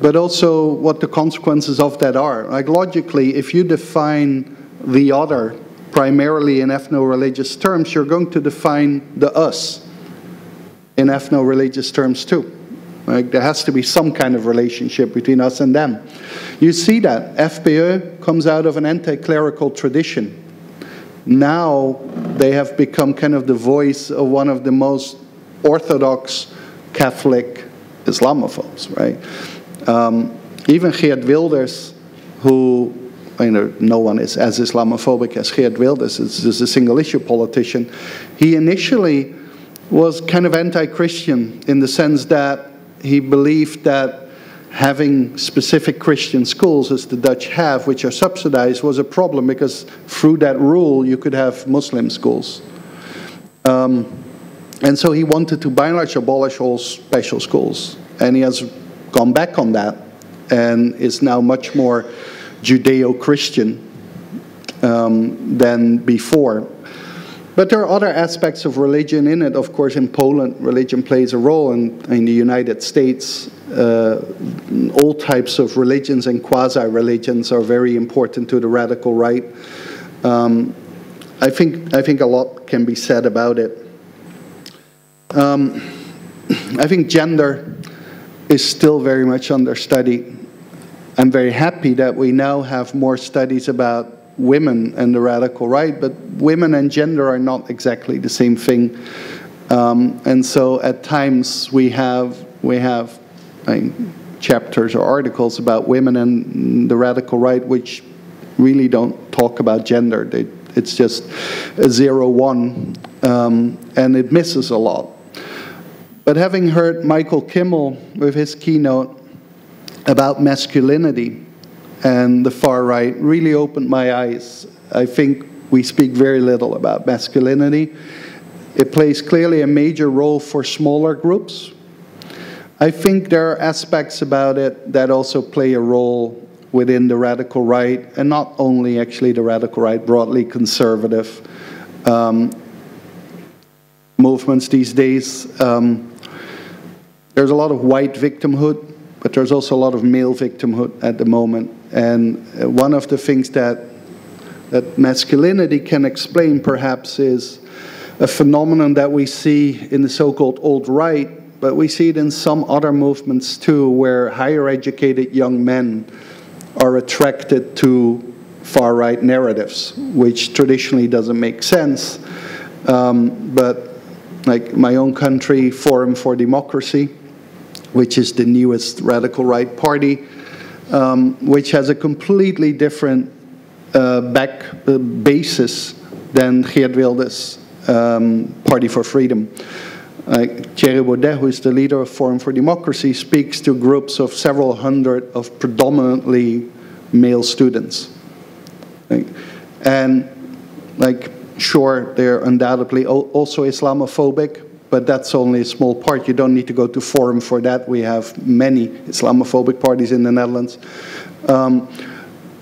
but also what the consequences of that are. Like logically, if you define the other primarily in ethno-religious terms, you're going to define the us in ethno-religious terms too. Like there has to be some kind of relationship between us and them. You see that. FPÖ comes out of an anti-clerical tradition. Now they have become kind of the voice of one of the most orthodox Catholic Islamophobes, right? Um, even Geert Wilders, who you know, no one is as Islamophobic as Geert Wilders, is, is a single issue politician. He initially was kind of anti Christian in the sense that he believed that having specific Christian schools, as the Dutch have, which are subsidized, was a problem because through that rule you could have Muslim schools. Um, and so he wanted to by and large abolish all special schools. And he has gone back on that and is now much more Judeo-Christian um, than before. But there are other aspects of religion in it. Of course, in Poland, religion plays a role. And in the United States, uh, all types of religions and quasi-religions are very important to the radical right. Um, I think I think a lot can be said about it. Um, I think gender is still very much under study. I'm very happy that we now have more studies about women and the radical right, but women and gender are not exactly the same thing. Um, and so at times we have, we have I mean, chapters or articles about women and the radical right which really don't talk about gender. They, it's just a zero one, um, and it misses a lot. But having heard Michael Kimmel with his keynote about masculinity and the far right really opened my eyes I think we speak very little about masculinity. It plays clearly a major role for smaller groups. I think there are aspects about it that also play a role within the radical right, and not only actually the radical right, broadly conservative um, movements these days. Um, there's a lot of white victimhood, but there's also a lot of male victimhood at the moment. And uh, one of the things that that masculinity can explain perhaps is a phenomenon that we see in the so-called alt-right, but we see it in some other movements too, where higher educated young men are attracted to far-right narratives, which traditionally doesn't make sense. Um, but like my own country, Forum for Democracy, which is the newest radical right party, um, which has a completely different uh, back uh, basis than Geert Wilders' um, Party for Freedom. Like Thierry Baudet, who is the leader of Forum for Democracy, speaks to groups of several hundred of predominantly male students. And like, sure, they're undoubtedly also Islamophobic, but that's only a small part. You don't need to go to Forum for that. We have many Islamophobic parties in the Netherlands. Um,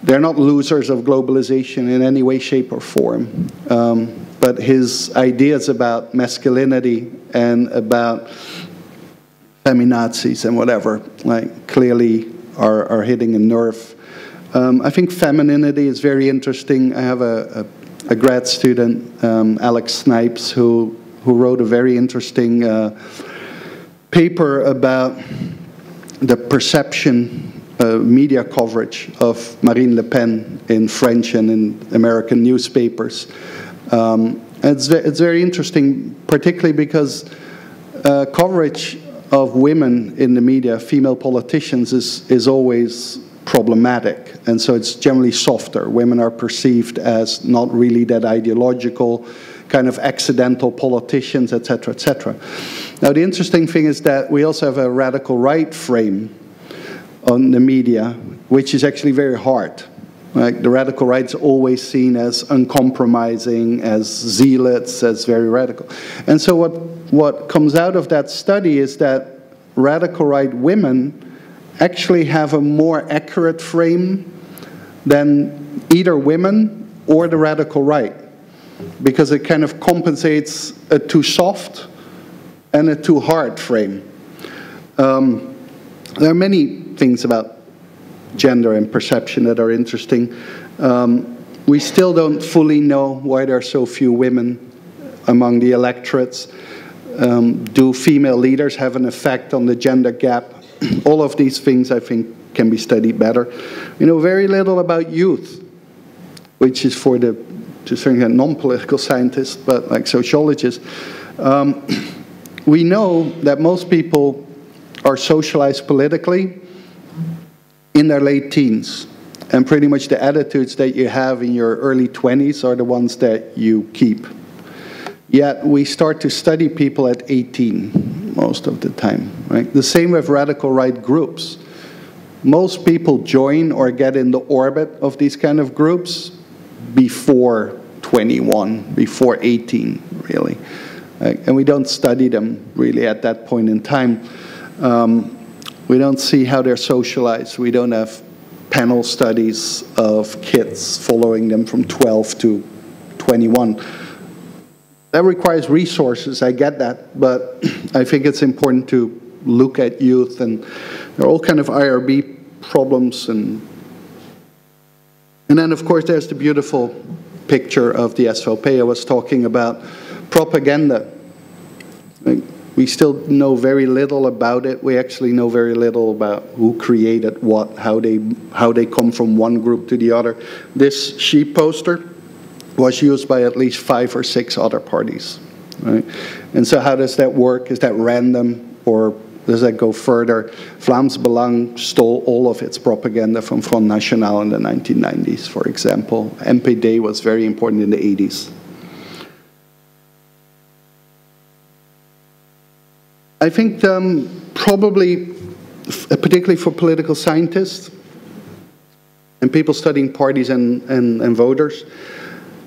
they're not losers of globalization in any way, shape, or form. Um, but his ideas about masculinity and about feminazis and whatever, like clearly are, are hitting a nerve. Um, I think femininity is very interesting. I have a, a, a grad student, um, Alex Snipes, who, who wrote a very interesting uh, paper about the perception uh, media coverage of Marine Le Pen in French and in American newspapers. Um, it's, it's very interesting, particularly because uh, coverage of women in the media, female politicians, is, is always problematic. And so it's generally softer. Women are perceived as not really that ideological, kind of accidental politicians, etc., etc. Now, the interesting thing is that we also have a radical right frame on the media, which is actually very hard. Like the radical right is always seen as uncompromising, as zealots, as very radical. And so what, what comes out of that study is that radical right women actually have a more accurate frame than either women or the radical right because it kind of compensates a too soft and a too hard frame. Um, there are many things about gender and perception that are interesting. Um, we still don't fully know why there are so few women among the electorates. Um, do female leaders have an effect on the gender gap? All of these things, I think, can be studied better. We know very little about youth, which is for the, to certain non-political scientists, but like sociologists. Um, we know that most people are socialized politically in their late teens. And pretty much the attitudes that you have in your early 20s are the ones that you keep. Yet we start to study people at 18 most of the time. Right? The same with radical right groups. Most people join or get in the orbit of these kind of groups before 21, before 18, really. Right? And we don't study them really at that point in time. Um, we don't see how they're socialized. We don't have panel studies of kids following them from 12 to 21. That requires resources, I get that, but I think it's important to look at youth and there are all kind of IRB problems and and then of course there's the beautiful picture of the SVP I was talking about, propaganda. We still know very little about it. We actually know very little about who created what, how they, how they come from one group to the other. This sheep poster was used by at least five or six other parties. Right? And so how does that work? Is that random or does that go further? Vlaams Belang stole all of its propaganda from Front National in the 1990s, for example. MPD was very important in the 80s. I think um, probably, particularly for political scientists, and people studying parties and, and, and voters,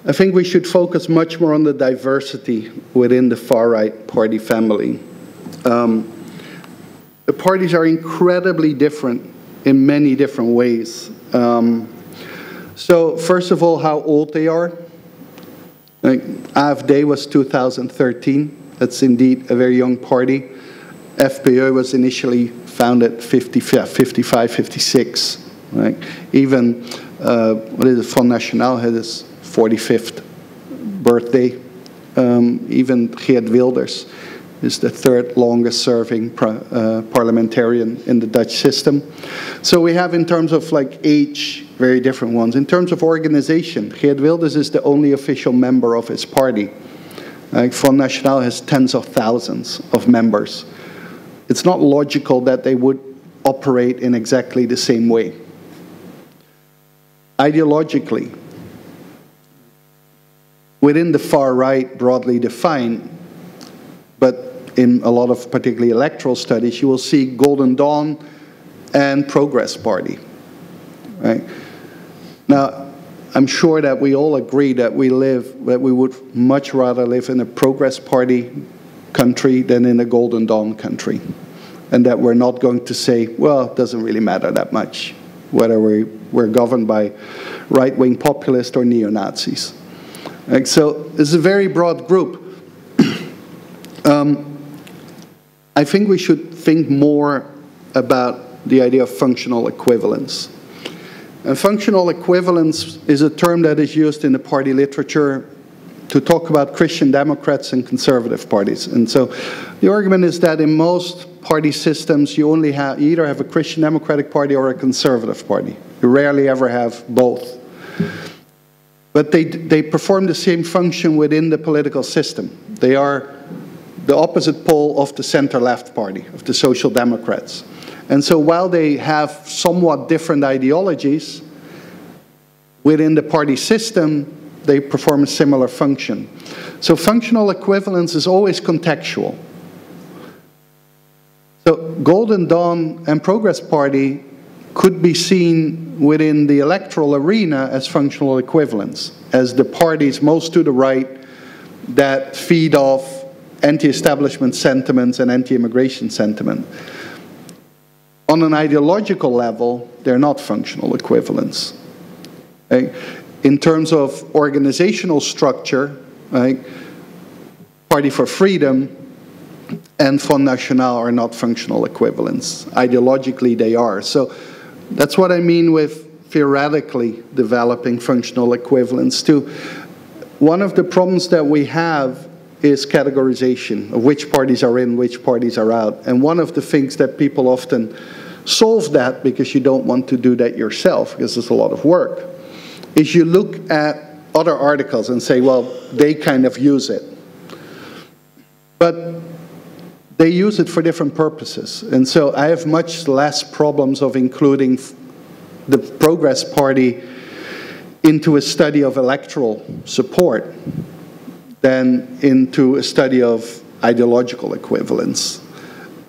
I think we should focus much more on the diversity within the far-right party family. Um, the parties are incredibly different in many different ways. Um, so first of all, how old they are. Like, AfD was 2013. That's indeed a very young party. FPÖ was initially founded 50, 55, 56. Right? Even, uh, what is it, Front National had his 45th birthday. Um, even Geert Wilders is the third longest serving uh, parliamentarian in the Dutch system. So we have in terms of like age, very different ones. In terms of organization, Geert Wilders is the only official member of his party. Like Front National has tens of thousands of members. It's not logical that they would operate in exactly the same way. Ideologically, within the far right, broadly defined, but in a lot of particularly electoral studies, you will see Golden Dawn and Progress Party. Right? Now, I'm sure that we all agree that we live, that we would much rather live in a Progress Party country than in a Golden Dawn country. And that we're not going to say, well, it doesn't really matter that much whether we, we're governed by right-wing populists or neo-Nazis. Like, so it's a very broad group. um, I think we should think more about the idea of functional equivalence. And functional equivalence is a term that is used in the party literature to talk about Christian Democrats and conservative parties. And so the argument is that in most party systems, you only have, you either have a Christian Democratic Party or a conservative party. You rarely ever have both. But they, they perform the same function within the political system. They are the opposite pole of the center-left party, of the Social Democrats. And so while they have somewhat different ideologies, within the party system, they perform a similar function. So functional equivalence is always contextual. So Golden Dawn and Progress Party could be seen within the electoral arena as functional equivalents, as the parties most to the right that feed off anti-establishment sentiments and anti-immigration sentiment. On an ideological level, they're not functional equivalents. In terms of organizational structure, right, Party for Freedom and Front National are not functional equivalents. Ideologically, they are. So that's what I mean with theoretically developing functional equivalents too. One of the problems that we have is categorization of which parties are in, which parties are out. And one of the things that people often solve that because you don't want to do that yourself because it's a lot of work is you look at other articles and say, well, they kind of use it. But they use it for different purposes. And so I have much less problems of including the Progress Party into a study of electoral support than into a study of ideological equivalence.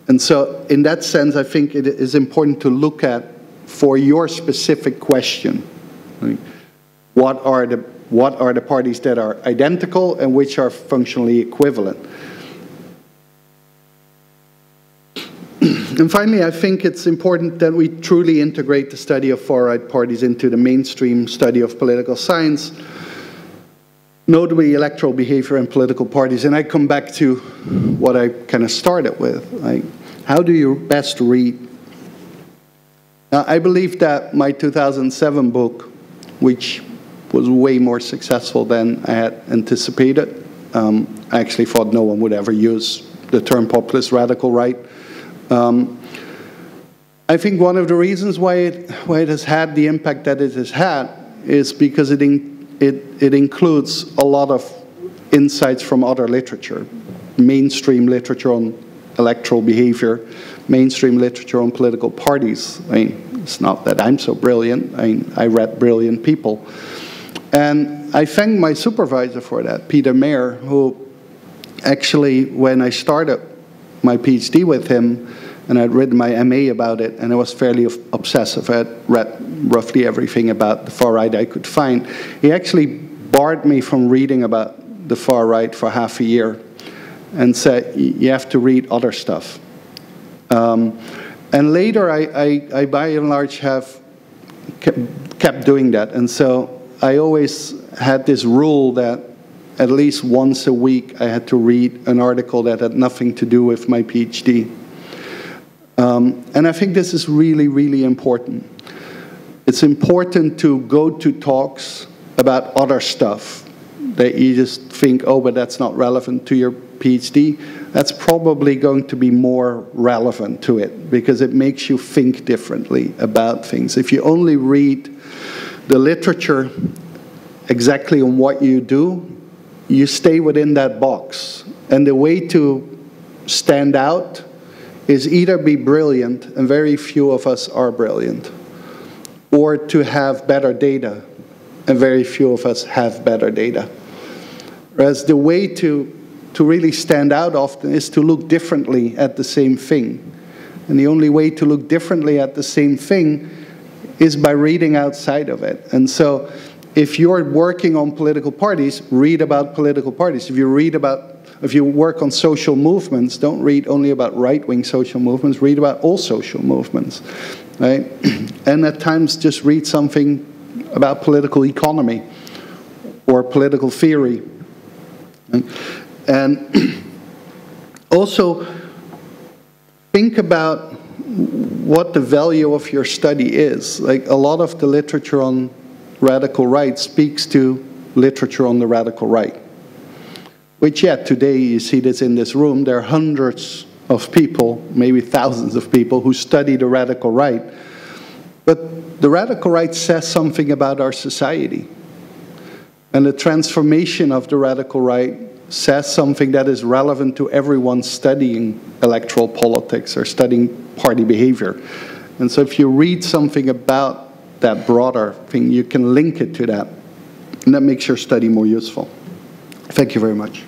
And so in that sense, I think it is important to look at for your specific question. Right? what are the what are the parties that are identical and which are functionally equivalent. and finally, I think it's important that we truly integrate the study of far-right parties into the mainstream study of political science, notably electoral behavior and political parties. And I come back to what I kind of started with. Like, how do you best read? Now, I believe that my 2007 book, which was way more successful than I had anticipated. Um, I actually thought no one would ever use the term populist radical right. Um, I think one of the reasons why it, why it has had the impact that it has had is because it, in, it, it includes a lot of insights from other literature, mainstream literature on electoral behavior, mainstream literature on political parties. I mean, it's not that I'm so brilliant. I, mean, I read brilliant people. And I thank my supervisor for that, Peter Mair, who actually, when I started my PhD with him, and I'd written my MA about it, and I was fairly obsessive. I had read roughly everything about the far right I could find. He actually barred me from reading about the far right for half a year and said, you have to read other stuff. Um, and later, I, I, I, by and large have kept doing that. And so I always had this rule that at least once a week I had to read an article that had nothing to do with my PhD. Um, and I think this is really, really important. It's important to go to talks about other stuff that you just think, oh, but that's not relevant to your PhD. That's probably going to be more relevant to it because it makes you think differently about things. If you only read the literature exactly on what you do, you stay within that box. And the way to stand out is either be brilliant, and very few of us are brilliant, or to have better data, and very few of us have better data. Whereas the way to, to really stand out often is to look differently at the same thing. And the only way to look differently at the same thing is by reading outside of it. And so if you're working on political parties, read about political parties. If you read about, if you work on social movements, don't read only about right-wing social movements, read about all social movements, right? And at times just read something about political economy or political theory. And also think about what the value of your study is. Like a lot of the literature on radical right speaks to literature on the radical right. Which yet today you see this in this room, there are hundreds of people, maybe thousands of people who study the radical right. But the radical right says something about our society. And the transformation of the radical right says something that is relevant to everyone studying electoral politics or studying party behavior. And so if you read something about that broader thing, you can link it to that. And that makes your study more useful. Thank you very much.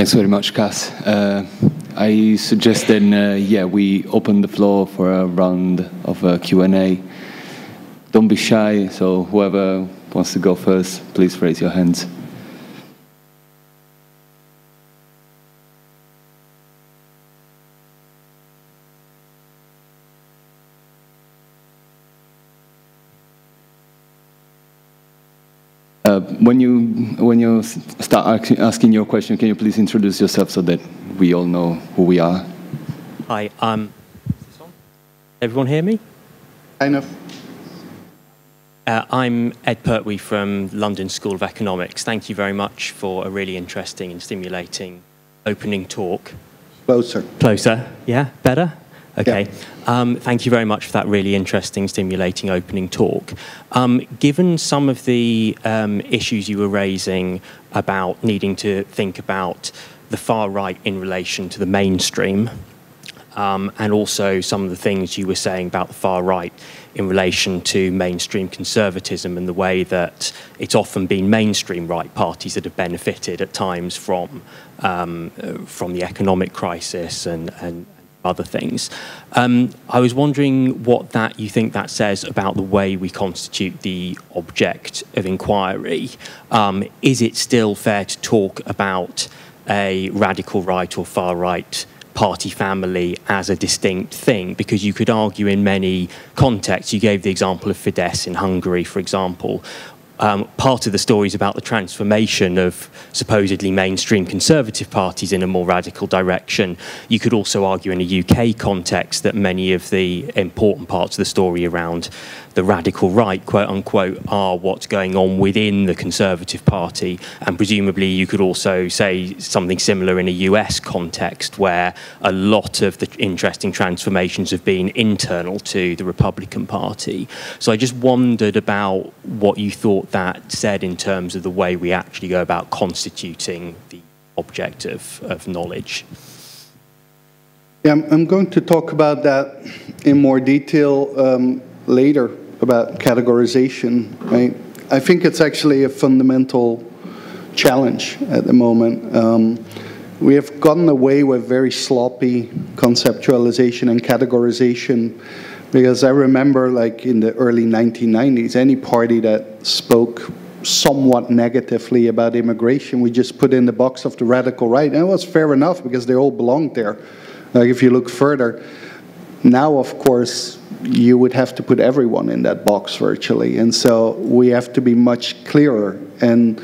Thanks very much, Cas. Uh, I suggest then, uh, yeah, we open the floor for a round of uh, Q&A. Don't be shy, so whoever wants to go first, please raise your hands. Uh, when you when you start asking your question, can you please introduce yourself so that we all know who we are? Hi, um, everyone hear me? Kind of. Uh, I'm Ed Pertwee from London School of Economics. Thank you very much for a really interesting and stimulating opening talk. Closer. Closer. Yeah, better. Okay. Um, thank you very much for that really interesting, stimulating opening talk. Um, given some of the um, issues you were raising about needing to think about the far right in relation to the mainstream, um, and also some of the things you were saying about the far right in relation to mainstream conservatism and the way that it's often been mainstream right parties that have benefited at times from um, from the economic crisis and, and other things. Um, I was wondering what that you think that says about the way we constitute the object of inquiry. Um, is it still fair to talk about a radical right or far right party family as a distinct thing? Because you could argue in many contexts. You gave the example of Fidesz in Hungary, for example, um, part of the story is about the transformation of supposedly mainstream conservative parties in a more radical direction. You could also argue in a UK context that many of the important parts of the story around the radical right, quote unquote, are what's going on within the Conservative Party. And presumably, you could also say something similar in a US context where a lot of the interesting transformations have been internal to the Republican Party. So I just wondered about what you thought that said in terms of the way we actually go about constituting the object of, of knowledge. Yeah, I'm going to talk about that in more detail um, later about categorization, right? I think it's actually a fundamental challenge at the moment. Um, we have gotten away with very sloppy conceptualization and categorization because I remember like in the early 1990s, any party that spoke somewhat negatively about immigration, we just put in the box of the radical right. And it was fair enough because they all belonged there. Like if you look further, now of course you would have to put everyone in that box virtually. And so we have to be much clearer. And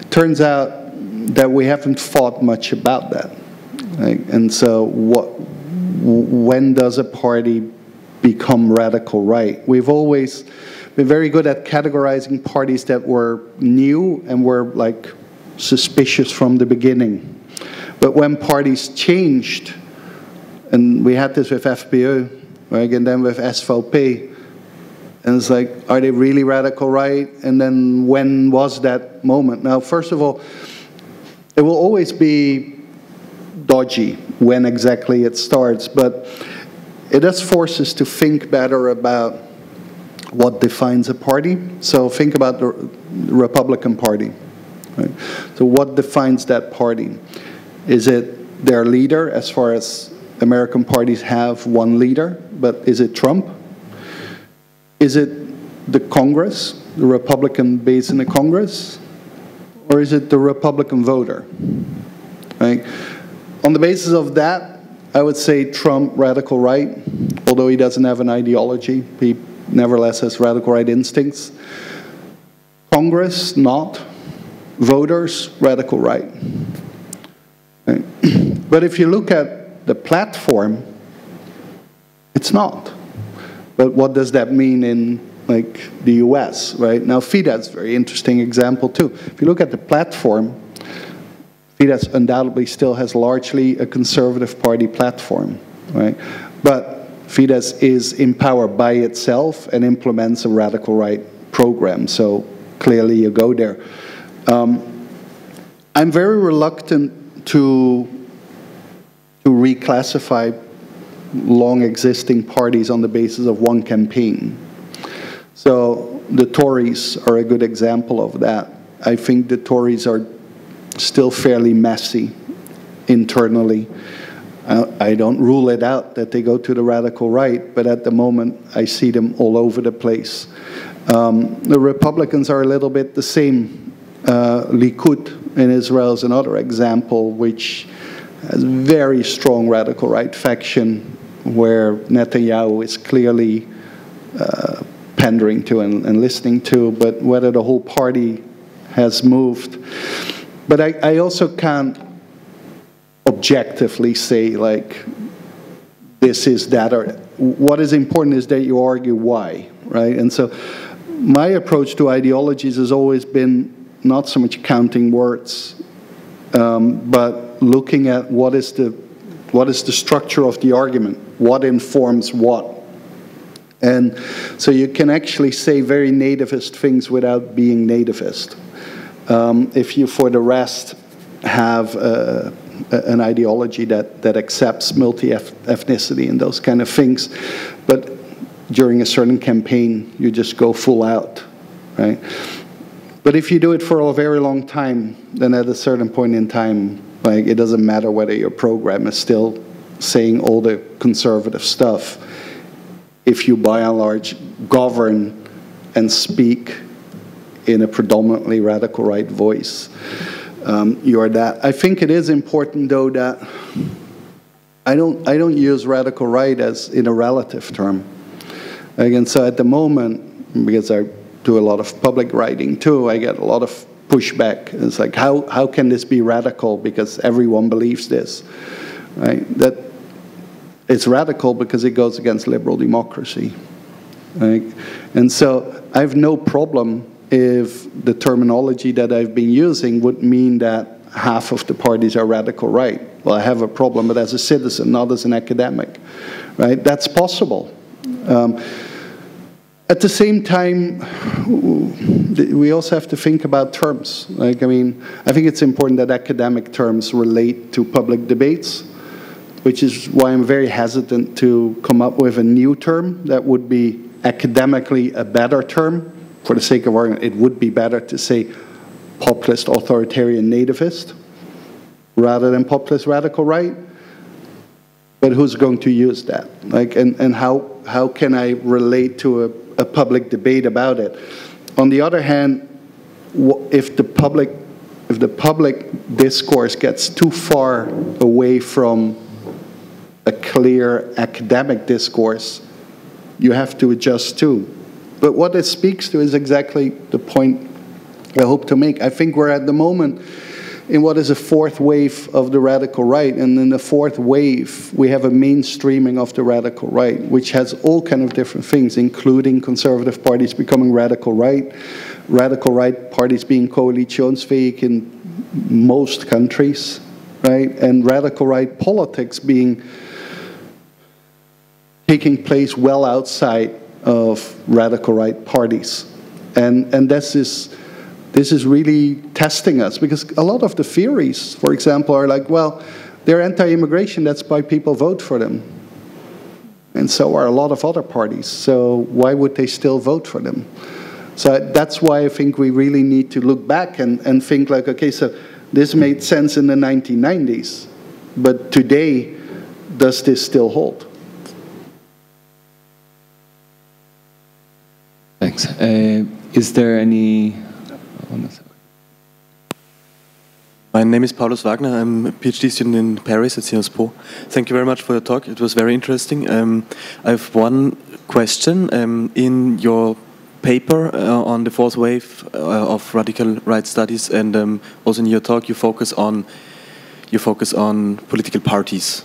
it turns out that we haven't thought much about that. Right? And so what, when does a party become radical right? We've always been very good at categorizing parties that were new and were like suspicious from the beginning. But when parties changed, and we had this with FPÖ, right, and then with SVP, and it's like, are they really radical right? And then when was that moment? Now, first of all, it will always be dodgy when exactly it starts, but it does force us to think better about what defines a party. So think about the Republican Party. Right? So what defines that party? Is it their leader, as far as American parties have one leader, but is it Trump? Is it the Congress, the Republican base in the Congress? Or is it the Republican voter? Right? On the basis of that, I would say Trump, radical right, although he doesn't have an ideology. He nevertheless has radical right instincts. Congress, not. Voters, radical right. right. But if you look at the platform, it's not. But what does that mean in like the US, right? Now Fidesz, very interesting example too. If you look at the platform, Fidesz undoubtedly still has largely a conservative party platform, right? But Fidesz is in power by itself and implements a radical right program. So clearly you go there. Um, I'm very reluctant to, to reclassify long existing parties on the basis of one campaign. So the Tories are a good example of that. I think the Tories are still fairly messy internally. I don't rule it out that they go to the radical right, but at the moment I see them all over the place. Um, the Republicans are a little bit the same. Uh, Likud in Israel is another example, which has very strong radical right faction, where Netanyahu is clearly uh, pandering to and, and, listening to, but whether the whole party has moved. But I, I also can't objectively say like this is that or what is important is that you argue why right and so my approach to ideologies has always been not so much counting words um, but looking at what is the what is the structure of the argument what informs what and so you can actually say very nativist things without being nativist um, if you for the rest have uh, an ideology that, that accepts multi-ethnicity and those kind of things. But during a certain campaign, you just go full out, right? But if you do it for a very long time, then at a certain point in time, like it doesn't matter whether your program is still saying all the conservative stuff. If you by and large govern and speak in a predominantly radical right voice um, you are that. I think it is important, though, that I don't, I don't use radical right as in a relative term. Again, so at the moment, because I do a lot of public writing too, I get a lot of pushback. It's like, how, how can this be radical because everyone believes this, right? That it's radical because it goes against liberal democracy. Right? And so I have no problem if the terminology that I've been using would mean that half of the parties are radical right. Well, I have a problem, but as a citizen, not as an academic, right? That's possible. Um, at the same time, we also have to think about terms. Like, I mean, I think it's important that academic terms relate to public debates, which is why I'm very hesitant to come up with a new term that would be academically a better term for the sake of argument, it would be better to say populist, authoritarian, nativist rather than populist radical right. But who's going to use that? Like, and, and how, how can I relate to a, a public debate about it? On the other hand, if the public if the public discourse gets too far away from a clear academic discourse, you have to adjust too. But what it speaks to is exactly the point I hope to make. I think we're at the moment in what is a fourth wave of the radical right, and in the fourth wave, we have a mainstreaming of the radical right, which has all kind of different things, including conservative parties becoming radical right, radical right parties being coalitionsfähig in most countries, right, and radical right politics being taking place well outside of radical right parties. And, and this, is, this is really testing us because a lot of the theories, for example, are like, well, they're anti immigration, that's why people vote for them. And so are a lot of other parties. So why would they still vote for them? So that's why I think we really need to look back and, and think like, okay, so this made sense in the 1990s, but today, does this still hold? Thanks. Uh, is there any? My name is Paulus Wagner. I'm a PhD student in Paris at Sciences Po. Thank you very much for your talk. It was very interesting. Um, I have one question. Um, in your paper uh, on the fourth wave uh, of radical right studies, and um, also in your talk, you focus on you focus on political parties,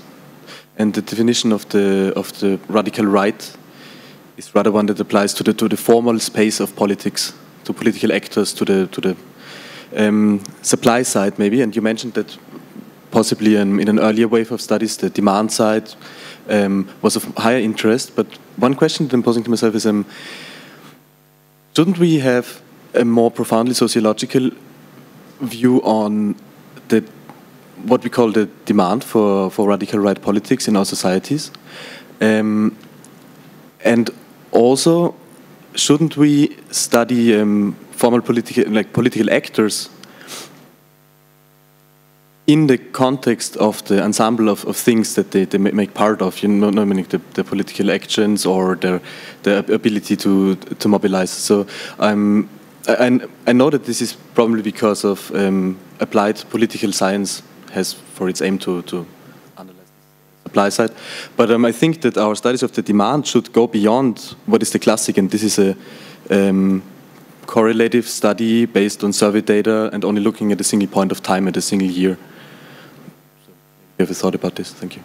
and the definition of the of the radical right is rather one that applies to the to the formal space of politics, to political actors, to the to the um, supply side maybe. And you mentioned that possibly in, in an earlier wave of studies, the demand side um, was of higher interest. But one question that I'm posing to myself is, um, shouldn't we have a more profoundly sociological view on the what we call the demand for, for radical right politics in our societies? Um, and also, shouldn't we study um, formal political, like political actors in the context of the ensemble of, of things that they, they make part of, you know, not meaning the, the political actions or their, their ability to, to mobilize. So I'm, I, I know that this is probably because of um, applied political science has for its aim to, to supply side. But um, I think that our studies of the demand should go beyond what is the classic, and this is a um, correlative study based on survey data and only looking at a single point of time at a single year. So, you have a thought about this? Thank you.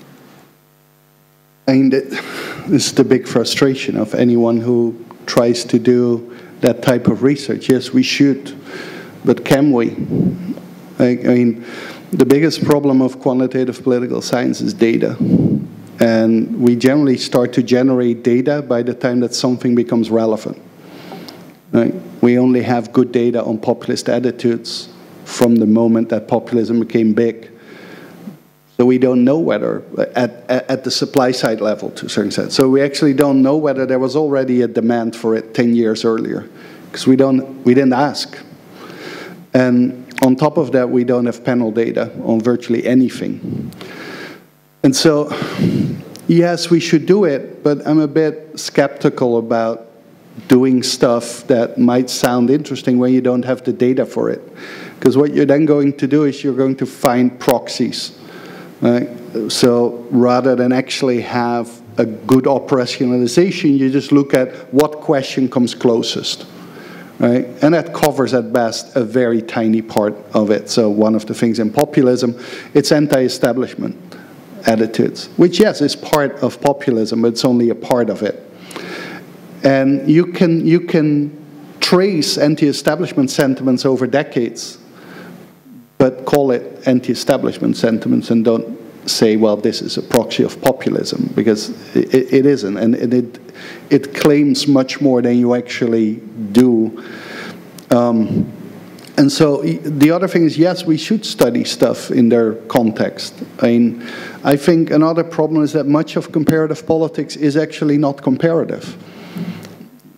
I mean, this is the big frustration of anyone who tries to do that type of research. Yes, we should, but can we? I, I mean, the biggest problem of quantitative political science is data. And we generally start to generate data by the time that something becomes relevant. Right? We only have good data on populist attitudes from the moment that populism became big. So we don't know whether, at, at the supply side level to a certain extent, so we actually don't know whether there was already a demand for it 10 years earlier, because we, don't, we didn't ask. And on top of that, we don't have panel data on virtually anything. And so, yes, we should do it, but I'm a bit skeptical about doing stuff that might sound interesting when you don't have the data for it. Because what you're then going to do is you're going to find proxies. Right? So rather than actually have a good operationalization, you just look at what question comes closest right? And that covers at best a very tiny part of it. So one of the things in populism, it's anti-establishment attitudes, which yes is part of populism, but it's only a part of it. And you can you can trace anti-establishment sentiments over decades, but call it anti-establishment sentiments and don't say, well, this is a proxy of populism, because it, it isn't, and it it claims much more than you actually do. Um, and so the other thing is, yes, we should study stuff in their context. I mean, I think another problem is that much of comparative politics is actually not comparative.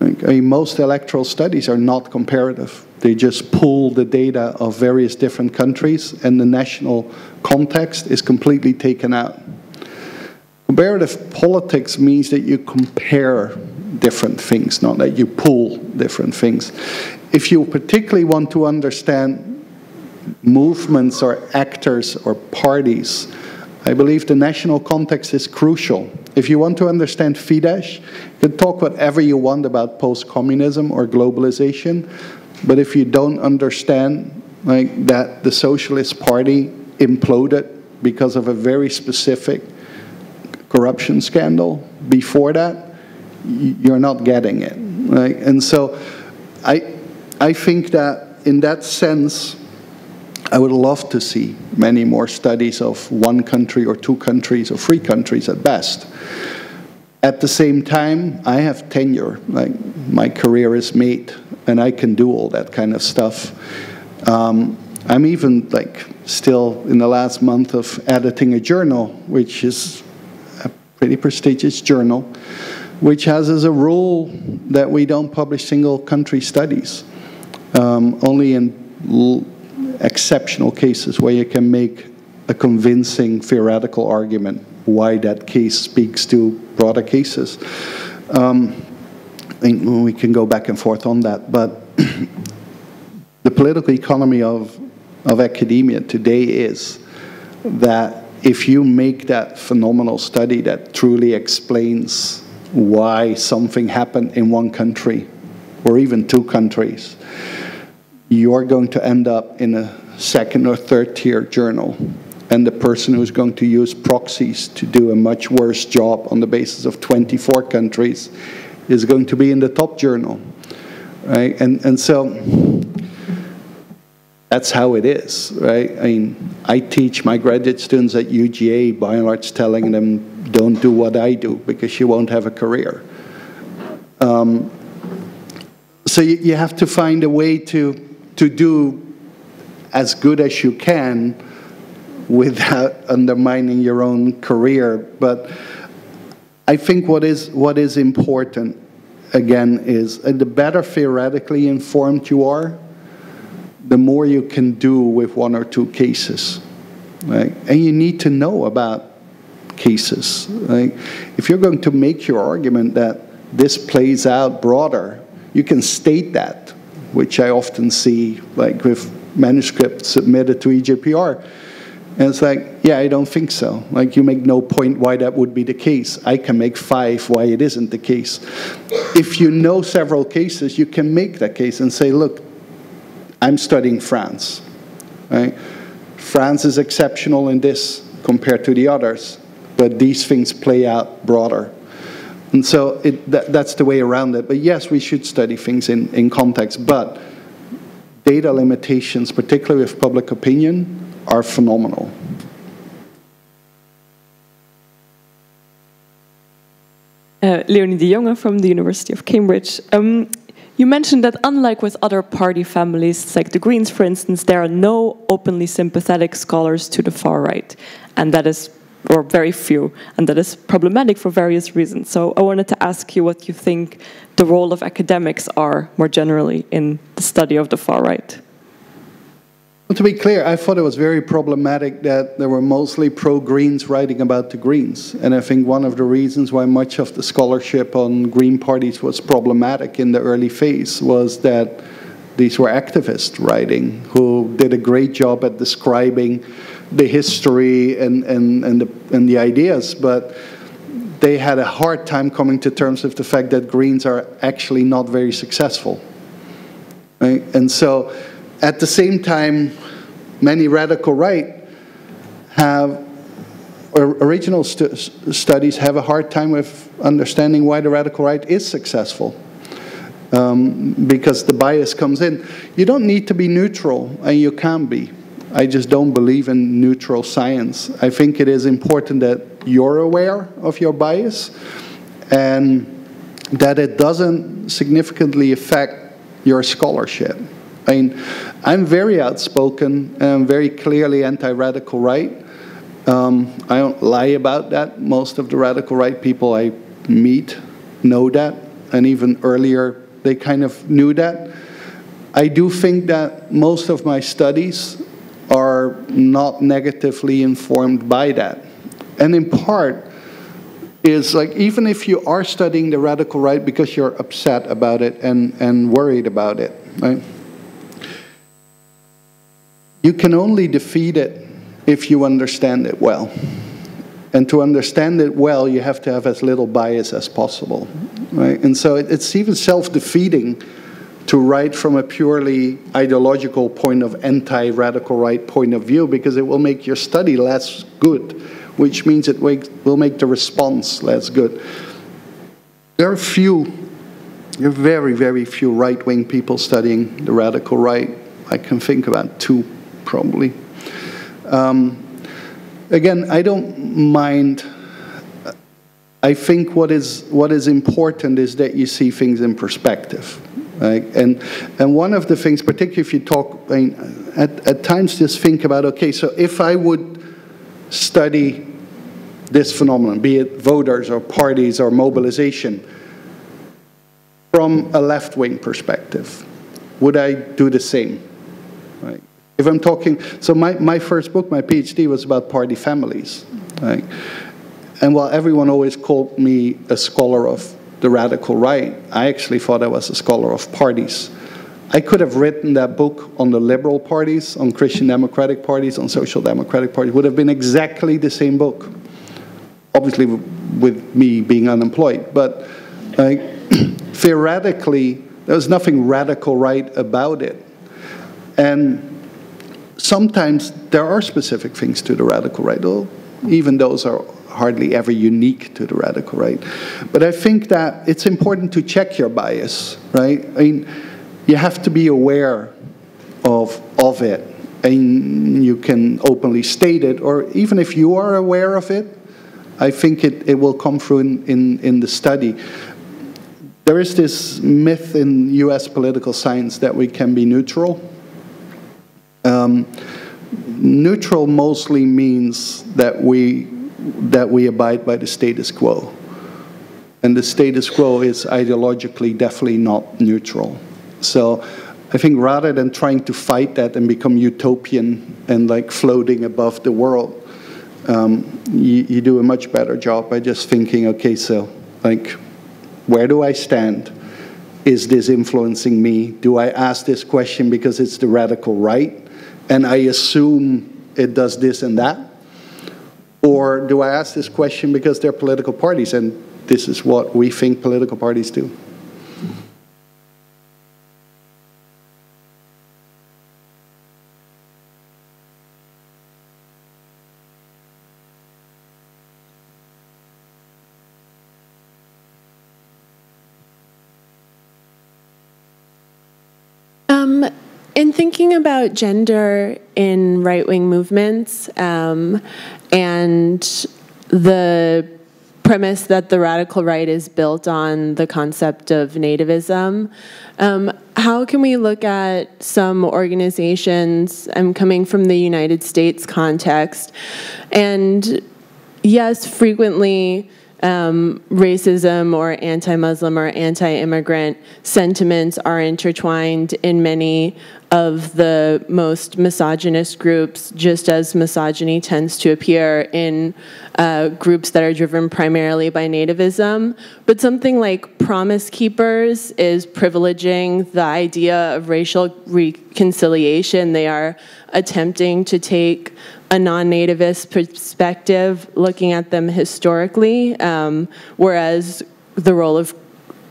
I mean, most electoral studies are not comparative. They just pull the data of various different countries, and the national context is completely taken out. Comparative politics means that you compare different things, not that you pull different things. If you particularly want to understand movements or actors or parties, I believe the national context is crucial. If you want to understand Fidesz, you can talk whatever you want about post-communism or globalization, but if you don't understand like that the Socialist Party imploded because of a very specific corruption scandal before that, you're not getting it. Right? And so I, I think that in that sense, I would love to see many more studies of one country or two countries or three countries at best. At the same time, I have tenure. Like my career is made, and I can do all that kind of stuff. Um, I'm even like still in the last month of editing a journal, which is a pretty prestigious journal, which has as a rule that we don't publish single country studies, um, only in exceptional cases where you can make a convincing theoretical argument why that case speaks to broader cases. Um, I think we can go back and forth on that, but the political economy of, of academia today is that if you make that phenomenal study that truly explains why something happened in one country or even two countries, you're going to end up in a second or third tier journal. And the person who's going to use proxies to do a much worse job on the basis of 24 countries is going to be in the top journal. Right? And, and so that's how it is, right? I mean, I teach my graduate students at UGA by and large telling them, don't do what I do because you won't have a career. Um, so you, you have to find a way to to do as good as you can without undermining your own career. But I think what is, what is important, again, is the better theoretically informed you are, the more you can do with one or two cases. Right? And you need to know about cases. Right? If you're going to make your argument that this plays out broader, you can state that which I often see like with manuscripts submitted to EJPR. And it's like, yeah, I don't think so. Like, you make no point why that would be the case. I can make five why it isn't the case. If you know several cases, you can make that case and say, look, I'm studying France. Right? France is exceptional in this compared to the others, but these things play out broader. And so it, that, that's the way around it. But yes, we should study things in, in context, but data limitations, particularly with public opinion, are phenomenal. Uh, Leonie de Jonge from the University of Cambridge. Um, you mentioned that unlike with other party families, like the Greens, for instance, there are no openly sympathetic scholars to the far right. And that is or very few, and that is problematic for various reasons. So I wanted to ask you what you think the role of academics are more generally in the study of the far right. Well, to be clear, I thought it was very problematic that there were mostly pro-Greens writing about the Greens. And I think one of the reasons why much of the scholarship on Green parties was problematic in the early phase was that these were activists writing who did a great job at describing the history and, and, and, the, and the ideas, but they had a hard time coming to terms with the fact that Greens are actually not very successful. Right? And so, at the same time, many radical right have, or original stu studies have a hard time with understanding why the radical right is successful. Um, because the bias comes in. You don't need to be neutral, and you can be. I just don't believe in neutral science. I think it is important that you're aware of your bias and that it doesn't significantly affect your scholarship. I mean, I'm very outspoken and very clearly anti-radical right. Um, I don't lie about that. Most of the radical right people I meet know that. and even earlier, they kind of knew that. I do think that most of my studies are not negatively informed by that. And in part, is like even if you are studying the radical right because you're upset about it and, and worried about it, right? You can only defeat it if you understand it well. And to understand it well, you have to have as little bias as possible, right? And so it, it's even self-defeating to write from a purely ideological point of anti-radical right point of view because it will make your study less good, which means it will make the response less good. There are few, there are very, very few right-wing people studying the radical right. I can think about two, probably. Um, again, I don't mind I think what is, what is important is that you see things in perspective. Right? And, and one of the things, particularly if you talk, I mean, at, at times just think about, okay, so if I would study this phenomenon, be it voters or parties or mobilization, from a left-wing perspective, would I do the same? Right? If I'm talking, so my, my first book, my PhD, was about party families. Right? And while everyone always called me a scholar of the radical right. I actually thought I was a scholar of parties. I could have written that book on the liberal parties, on Christian democratic parties, on social democratic parties. It would have been exactly the same book. Obviously, with me being unemployed. But theoretically, there was nothing radical right about it. And sometimes there are specific things to the radical right, even those are hardly ever unique to the radical right. But I think that it's important to check your bias, right? I mean, you have to be aware of, of it, and you can openly state it, or even if you are aware of it, I think it, it will come through in, in, in the study. There is this myth in US political science that we can be neutral. Um, neutral mostly means that we that we abide by the status quo. And the status quo is ideologically definitely not neutral. So I think rather than trying to fight that and become utopian and like floating above the world, um, you, you do a much better job by just thinking, okay, so like, where do I stand? Is this influencing me? Do I ask this question because it's the radical right? And I assume it does this and that? Or do I ask this question because they're political parties and this is what we think political parties do? Um, in thinking about gender in right wing movements um, and the premise that the radical right is built on the concept of nativism. Um, how can we look at some organizations, I'm coming from the United States context, and yes, frequently um, racism or anti Muslim or anti immigrant sentiments are intertwined in many of the most misogynist groups, just as misogyny tends to appear in uh, groups that are driven primarily by nativism. But something like Promise Keepers is privileging the idea of racial reconciliation. They are attempting to take a non-nativist perspective, looking at them historically, um, whereas the role of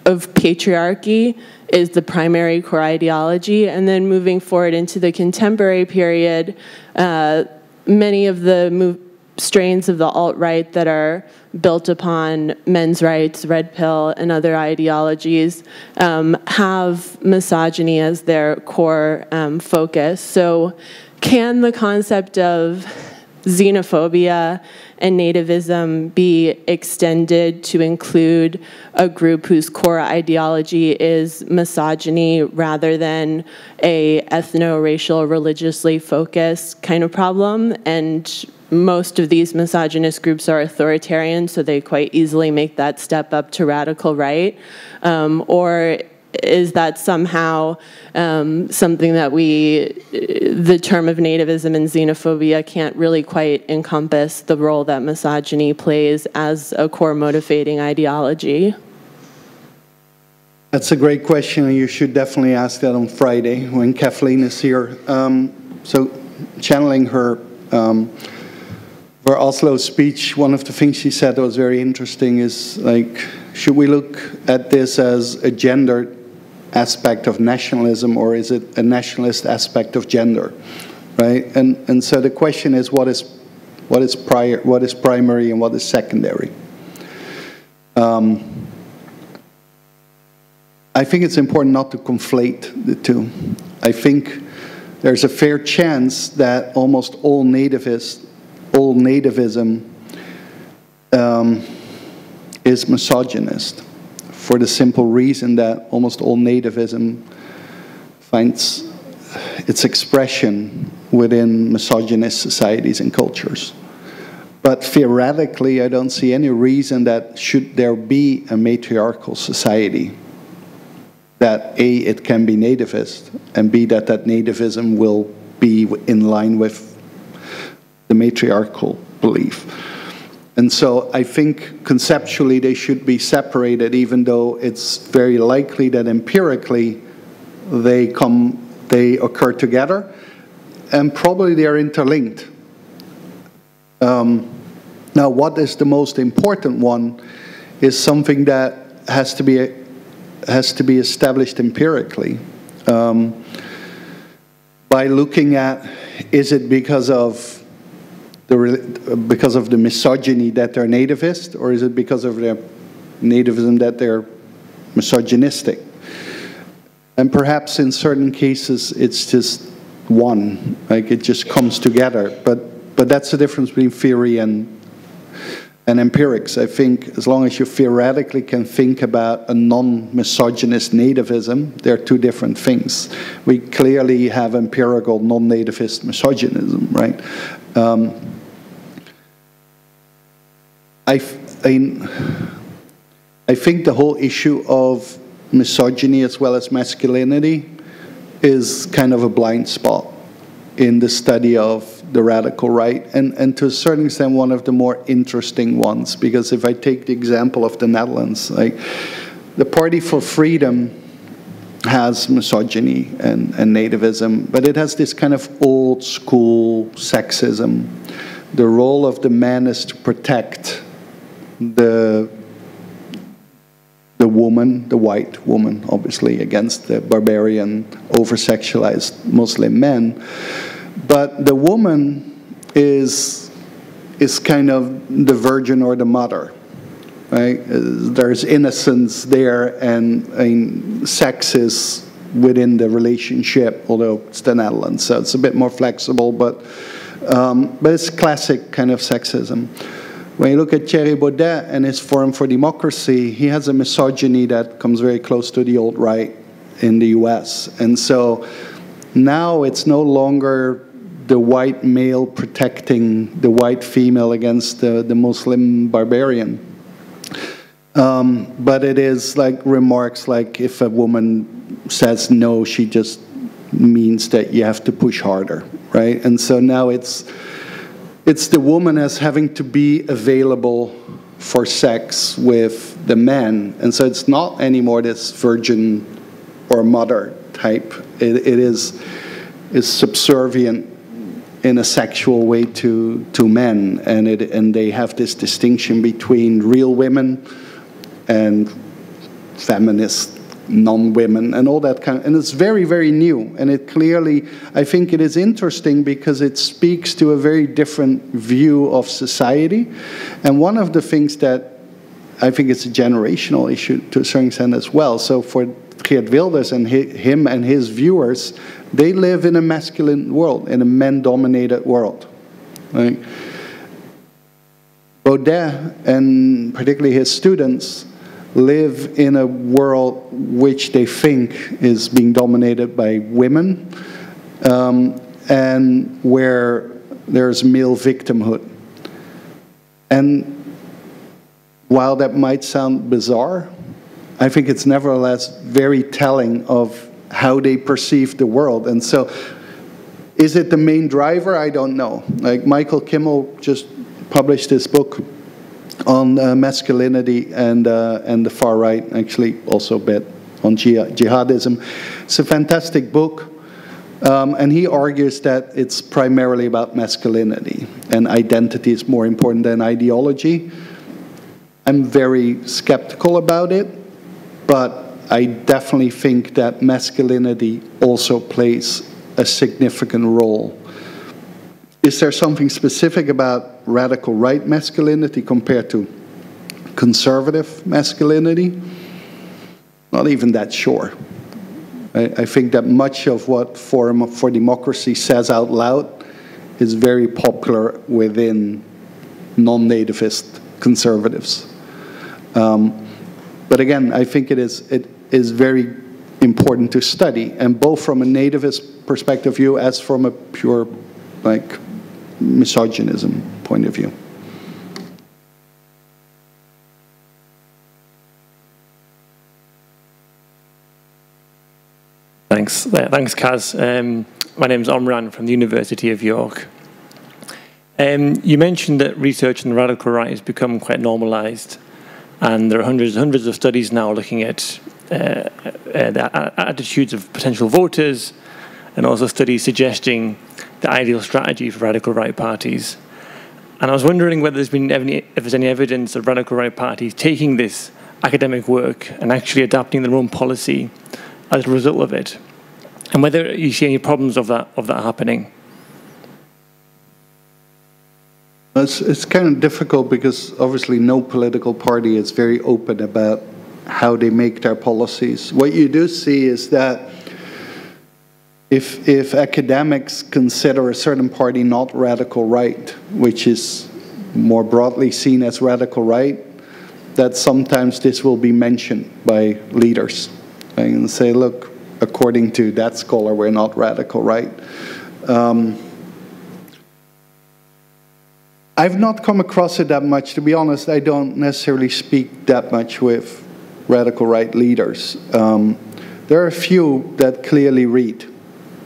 of patriarchy is the primary core ideology, and then moving forward into the contemporary period, uh, many of the strains of the alt-right that are built upon men's rights, red pill, and other ideologies um, have misogyny as their core um, focus. So can the concept of xenophobia and nativism be extended to include a group whose core ideology is misogyny rather than a ethno-racial religiously focused kind of problem and most of these misogynist groups are authoritarian, so they quite easily make that step up to radical right? Um, or is that somehow um, something that we, the term of nativism and xenophobia can't really quite encompass the role that misogyny plays as a core motivating ideology? That's a great question, and you should definitely ask that on Friday when Kathleen is here. Um, so, channeling her um, her Oslo speech, one of the things she said that was very interesting is like, should we look at this as a gender aspect of nationalism or is it a nationalist aspect of gender, right? And and so the question is, what is what is prior, what is primary, and what is secondary? Um, I think it's important not to conflate the two. I think there's a fair chance that almost all nativist, all nativism um, is misogynist for the simple reason that almost all nativism finds its expression within misogynist societies and cultures. But theoretically, I don't see any reason that should there be a matriarchal society, that A, it can be nativist, and B, that that nativism will be in line with the matriarchal belief. And so I think conceptually they should be separated, even though it's very likely that empirically they come, they occur together, and probably they are interlinked. Um, now, what is the most important one is something that has to be has to be established empirically um, by looking at is it because of the, because of the misogyny that they're nativist, or is it because of their nativism that they're misogynistic? And perhaps in certain cases it's just one, like it just comes together. But, but that's the difference between theory and, and empirics. I think as long as you theoretically can think about a non-misogynist nativism, they're two different things. We clearly have empirical non-nativist misogynism, right? Um, I, I, I think the whole issue of misogyny as well as masculinity is kind of a blind spot in the study of the radical right, and, and to a certain extent, one of the more interesting ones. Because if I take the example of the Netherlands, like the Party for Freedom has misogyny and, and nativism, but it has this kind of old school sexism. The role of the man is to protect the the woman, the white woman, obviously, against the barbarian, over-sexualized Muslim men. But the woman is, is kind of the virgin or the mother. Right? There's innocence there, and, and sex is within the relationship, although it's the Netherlands, so it's a bit more flexible, but, um, but it's classic kind of sexism. When you look at Thierry Baudet and his Forum for Democracy, he has a misogyny that comes very close to the alt right in the US. And so now it's no longer the white male protecting the white female against the, the Muslim barbarian. Um, but it is like remarks like if a woman says no, she just means that you have to push harder, right? And so now it's it's the woman as having to be available for sex with the man. And so it's not anymore this virgin or mother type. it, it is, is subservient in a sexual way to, to men. And, it, and they have this distinction between real women and feminist non-women and all that kind of, and it's very very new. And it clearly i think it is interesting because it speaks to a very different view of society. And one of the things that i think it's a generational issue to a certain extent as well. So for Geert Wilders and him and his viewers they live in a masculine world in a men-dominated world right? Baudet and particularly his students live in a world which they think is being dominated by women, um, and where there's male victimhood. And while that might sound bizarre, I think it's nevertheless very telling of how they perceive the world. And so, is it the main driver? I don't know. Like Michael Kimmel just published this book on uh, masculinity and, uh, and the far right, actually, also a bit on jihadism. It's a fantastic book. Um, and he argues that it's primarily about masculinity and identity is more important than ideology. I'm very skeptical about it, but I definitely think that masculinity also plays a significant role. Is there something specific about radical right masculinity compared to conservative masculinity? Not even that sure. I, I think that much of what Forum for Democracy says out loud is very popular within non-nativist conservatives. Um, but again, I think it is, it is very important to study, and both from a nativist perspective view as from a pure like misogynism point of view. Thanks. Thanks, Cas. Um, my name is Omran from the University of York. Um, you mentioned that research on the radical right has become quite normalized, and there are hundreds and hundreds of studies now looking at uh, uh, the attitudes of potential voters, and also studies suggesting the ideal strategy for radical right parties. And I was wondering whether there's been any, if there's any evidence of radical right parties taking this academic work and actually adapting their own policy as a result of it, and whether you see any problems of that of that happening. It's, it's kind of difficult because obviously no political party is very open about how they make their policies. What you do see is that if, if academics consider a certain party not radical right, which is more broadly seen as radical right, that sometimes this will be mentioned by leaders and say, look, according to that scholar, we're not radical right. Um, I've not come across it that much. To be honest, I don't necessarily speak that much with radical right leaders. Um, there are a few that clearly read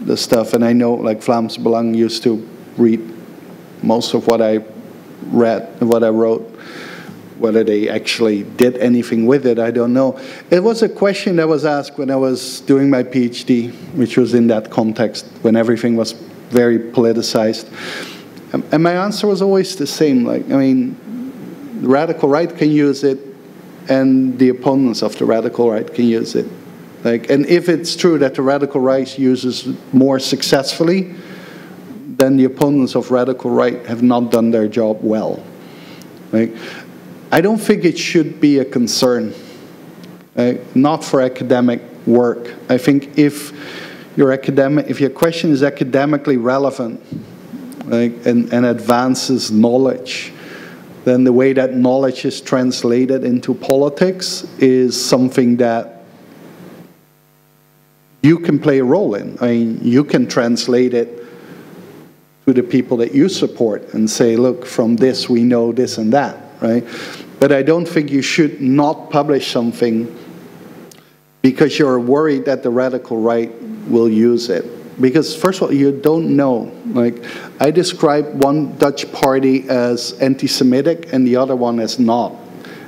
the stuff, and I know like Vlaams Belang used to read most of what I read, and what I wrote. Whether they actually did anything with it, I don't know. It was a question that was asked when I was doing my PhD, which was in that context when everything was very politicized. And my answer was always the same. Like, I mean, the radical right can use it, and the opponents of the radical right can use it. Like, and if it's true that the radical right uses more successfully, then the opponents of radical right have not done their job well. Like, I don't think it should be a concern, uh, not for academic work. I think if your academic, if your question is academically relevant like, and, and advances knowledge, then the way that knowledge is translated into politics is something that you can play a role in. I mean, you can translate it to the people that you support and say, look, from this we know this and that, right? But I don't think you should not publish something because you're worried that the radical right will use it. Because first of all, you don't know. Like I describe one Dutch party as anti-Semitic and the other one as not.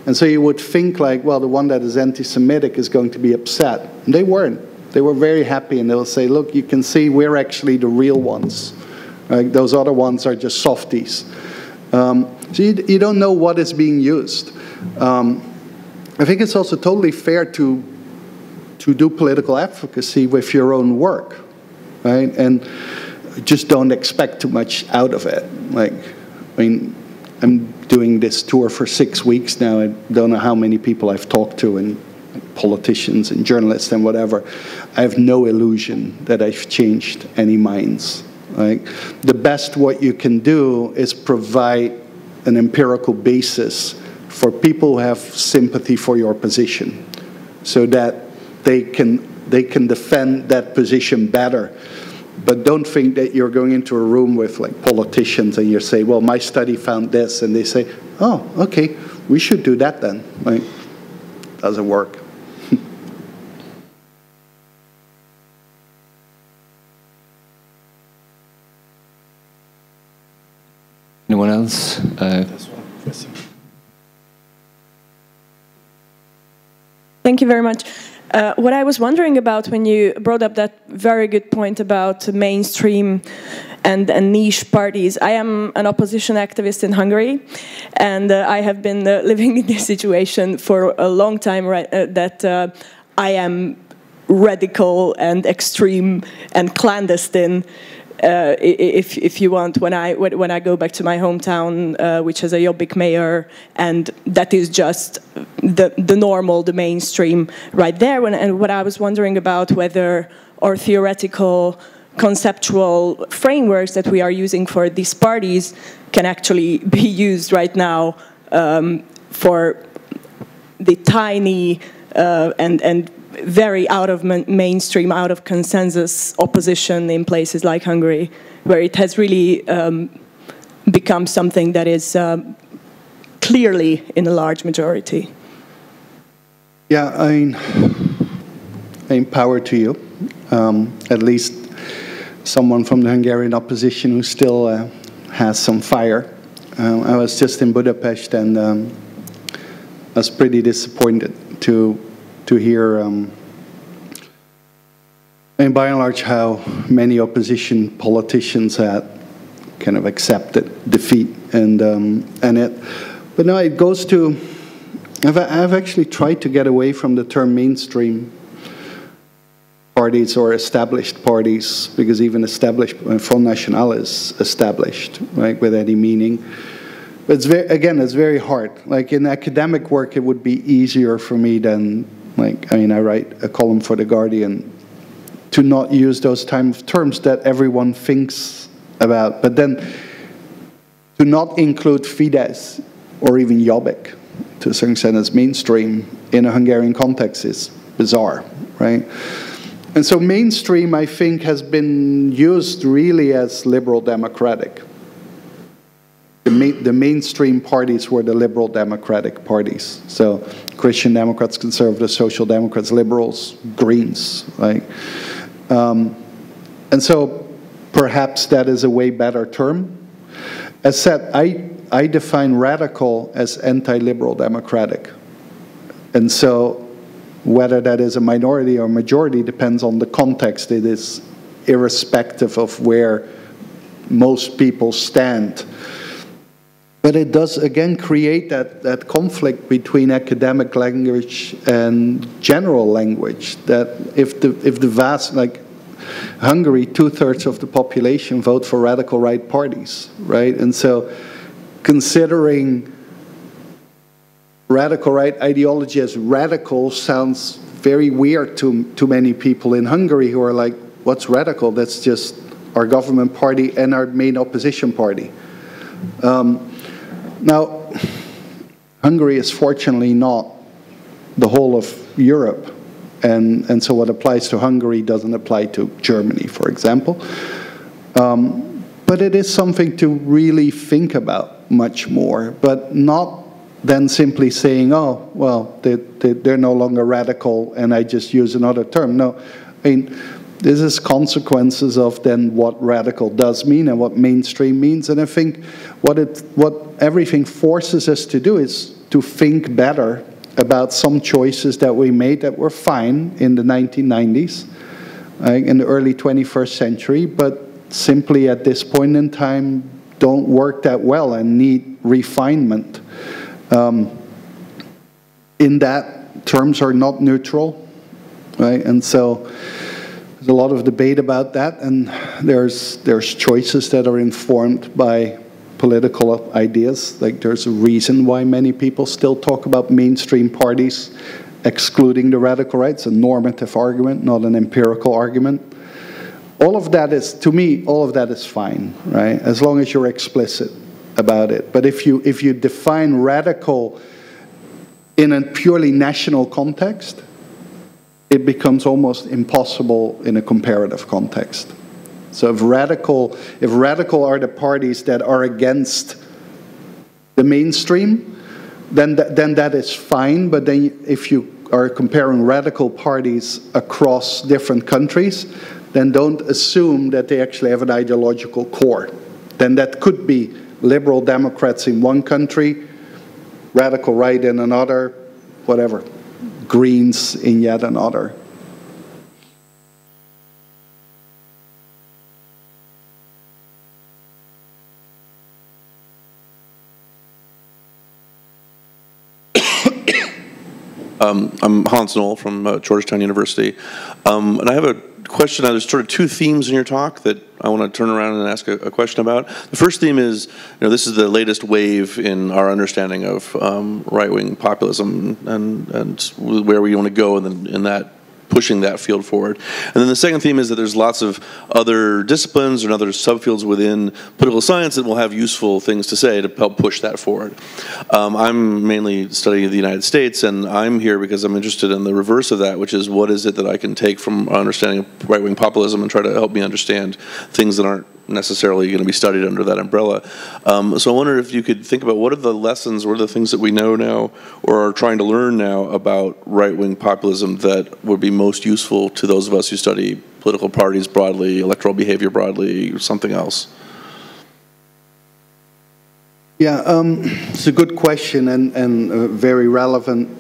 And so you would think like, well, the one that is anti-Semitic is going to be upset. And they weren't. They were very happy and they will say, look, you can see we're actually the real ones. Right? Those other ones are just softies. Um, so you, you don't know what is being used. Um, I think it's also totally fair to, to do political advocacy with your own work, right? And just don't expect too much out of it. Like, I mean, I'm doing this tour for six weeks now. I don't know how many people I've talked to and politicians and journalists and whatever. I have no illusion that I've changed any minds. The best what you can do is provide an empirical basis for people who have sympathy for your position so that they can, they can defend that position better. but don't think that you're going into a room with like politicians and you say, well, my study found this, and they say, oh, okay, we should do that then. Like, doesn't work. Uh, Thank you very much. Uh, what I was wondering about when you brought up that very good point about mainstream and, and niche parties, I am an opposition activist in Hungary, and uh, I have been uh, living in this situation for a long time. Right, uh, that uh, I am radical and extreme and clandestine uh, if if you want, when I when I go back to my hometown, uh, which has a Jobbik mayor, and that is just the the normal, the mainstream right there. When, and what I was wondering about whether our theoretical, conceptual frameworks that we are using for these parties can actually be used right now um, for the tiny uh, and and very out of mainstream, out of consensus opposition in places like Hungary, where it has really um, become something that is um, clearly in a large majority. Yeah, I mean, I mean power to you. Um, at least someone from the Hungarian opposition who still uh, has some fire. Um, I was just in Budapest and um, I was pretty disappointed to to hear, um, and by and large, how many opposition politicians had kind of accepted defeat and um, and it. But no, it goes to. I've, I've actually tried to get away from the term mainstream parties or established parties because even established Front National is established, right, with any meaning. But it's very, again, it's very hard. Like in academic work, it would be easier for me than like, I mean, I write a column for The Guardian to not use those type of terms that everyone thinks about, but then to not include Fidesz or even Jobbik to a certain extent as mainstream in a Hungarian context is bizarre, right? And so mainstream, I think, has been used really as liberal democratic. The, the mainstream parties were the liberal democratic parties. So Christian Democrats, Conservatives, Social Democrats, Liberals, Greens, right? Um, and so perhaps that is a way better term. As said, I, I define radical as anti-liberal democratic. And so whether that is a minority or majority depends on the context. It is irrespective of where most people stand. But it does again create that, that conflict between academic language and general language. That if the if the vast like Hungary, two thirds of the population vote for radical right parties, right? And so considering radical right ideology as radical sounds very weird to, to many people in Hungary who are like, what's radical? That's just our government party and our main opposition party. Um, now, Hungary is fortunately not the whole of Europe, and, and so what applies to Hungary doesn't apply to Germany, for example. Um, but it is something to really think about much more, but not then simply saying, oh, well, they, they, they're no longer radical and I just use another term. No, I mean, this is consequences of then what radical does mean and what mainstream means. And I think what, it, what everything forces us to do is to think better about some choices that we made that were fine in the 1990s, uh, in the early 21st century, but simply at this point in time don't work that well and need refinement. Um, in that, terms are not neutral, right? And so there's a lot of debate about that, and there's, there's choices that are informed by political ideas. Like there's a reason why many people still talk about mainstream parties excluding the radical right. It's a normative argument, not an empirical argument. All of that is, to me, all of that is fine, right? As long as you're explicit about it. But if you, if you define radical in a purely national context, it becomes almost impossible in a comparative context. So if radical, if radical are the parties that are against the mainstream, then th then that is fine. But then if you are comparing radical parties across different countries, then don't assume that they actually have an ideological core. Then that could be liberal Democrats in one country, radical right in another, whatever, Greens in yet another. Um, I'm Hans Noel from uh, Georgetown University, um, and I have a question. There's sort of two themes in your talk that I want to turn around and ask a, a, question about. The first theme is, you know, this is the latest wave in our understanding of um, right-wing populism and and where we want to go in, the, in that pushing that field forward. And then the second theme is that there's lots of other disciplines and other subfields within political science that will have useful things to say to help push that forward. Um, I'm mainly studying the United States, and I'm here because I'm interested in the reverse of that, which is what is it that I can take from understanding right-wing populism and try to help me understand things that aren't necessarily going to be studied under that umbrella. Um, so I wonder if you could think about what are the lessons, what are the things that we know now or are trying to learn now about right-wing populism that would be most useful to those of us who study political parties broadly, electoral behavior broadly, or something else? Yeah, um, it's a good question and, and uh, very relevant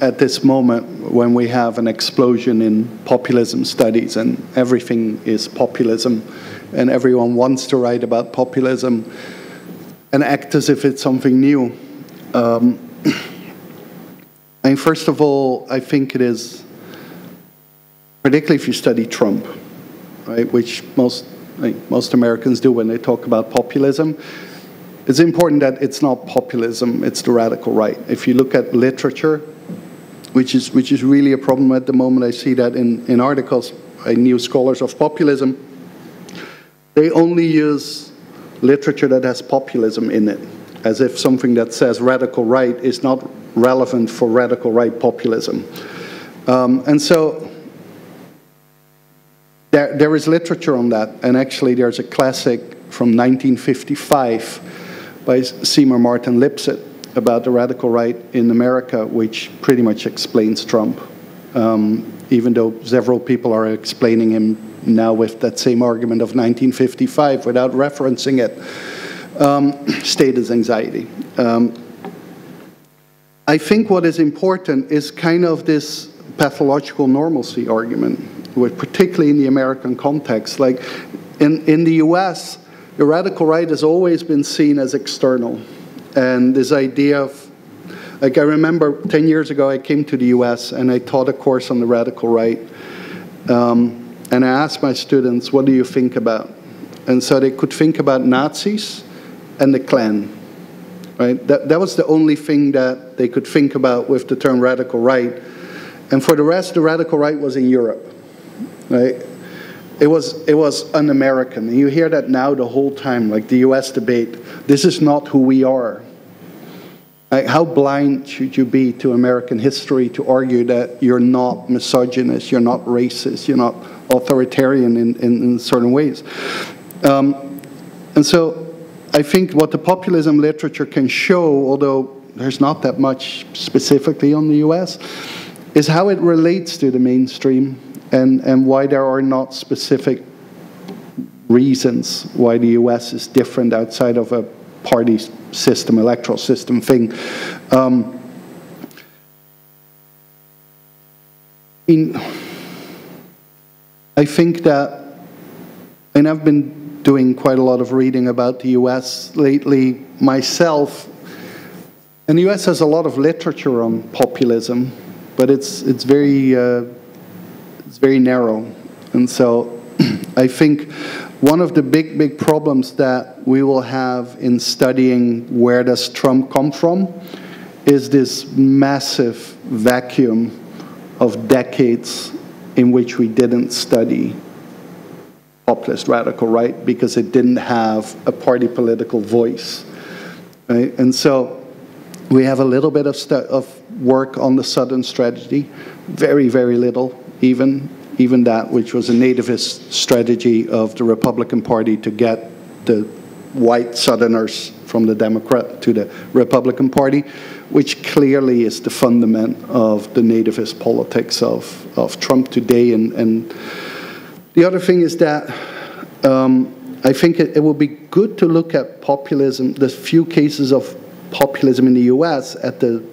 at this moment when we have an explosion in populism studies and everything is populism and everyone wants to write about populism and act as if it's something new. Um, and first of all, I think it is, particularly if you study Trump, right, which most, like, most Americans do when they talk about populism, it's important that it's not populism, it's the radical right. If you look at literature, which is, which is really a problem at the moment, I see that in, in articles by new scholars of populism, they only use literature that has populism in it, as if something that says radical right is not relevant for radical right populism. Um, and so there, there is literature on that, and actually there's a classic from 1955 by Seymour Martin Lipset about the radical right in America, which pretty much explains Trump, um, even though several people are explaining him now with that same argument of 1955 without referencing it. Um, status anxiety. Um, I think what is important is kind of this pathological normalcy argument, with, particularly in the American context. Like in, in the US, the radical right has always been seen as external. And this idea of, like I remember 10 years ago, I came to the US and I taught a course on the radical right. Um, and I asked my students, what do you think about? And so they could think about Nazis and the Klan. Right? That, that was the only thing that they could think about with the term radical right. And for the rest, the radical right was in Europe. Right? It was, it was un-American. And you hear that now the whole time, like the US debate. This is not who we are. Like how blind should you be to American history to argue that you're not misogynist, you're not racist, you're not authoritarian in, in, in certain ways. Um, and so I think what the populism literature can show, although there's not that much specifically on the US, is how it relates to the mainstream and, and why there are not specific reasons why the US is different outside of a party system, electoral system thing. Um, in, I think that, and I've been doing quite a lot of reading about the US lately myself, and the US has a lot of literature on populism, but it's, it's, very, uh, it's very narrow. And so I think one of the big, big problems that we will have in studying where does Trump come from is this massive vacuum of decades in which we didn't study populist radical right because it didn't have a party political voice. Right? And so we have a little bit of, of work on the Southern strategy, very, very little even. even that which was a nativist strategy of the Republican Party to get the white Southerners from the Democrat to the Republican Party, which clearly is the fundament of the nativist politics of, of Trump today. And, and the other thing is that um, I think it, it will be good to look at populism, the few cases of populism in the US at the,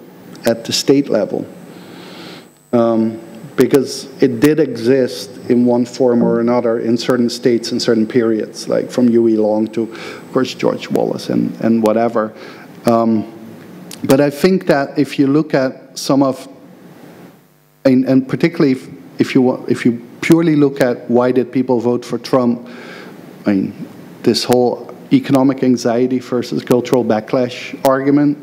at the state level. Um, because it did exist in one form or another in certain states in certain periods, like from Huey Long to, of course, George Wallace and, and whatever. Um, but I think that if you look at some of, and, and particularly if, if, you, if you purely look at why did people vote for Trump, I mean, this whole economic anxiety versus cultural backlash argument,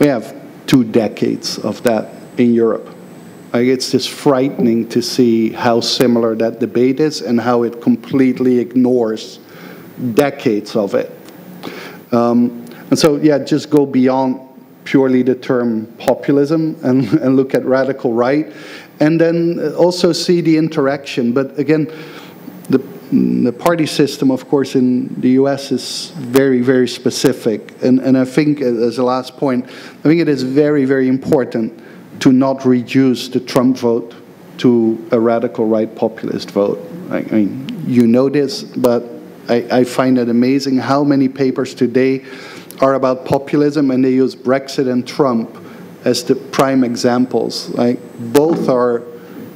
we have two decades of that in Europe. Like it's just frightening to see how similar that debate is and how it completely ignores decades of it. Um, and so, yeah, just go beyond purely the term populism and, and look at radical right, and then also see the interaction. But again, the, the party system, of course, in the US is very, very specific. And, and I think, as a last point, I think it is very, very important to not reduce the Trump vote to a radical right populist vote. I, mean, you know this, but I, I find it amazing how many papers today are about populism and they use Brexit and Trump as the prime examples. Like both are,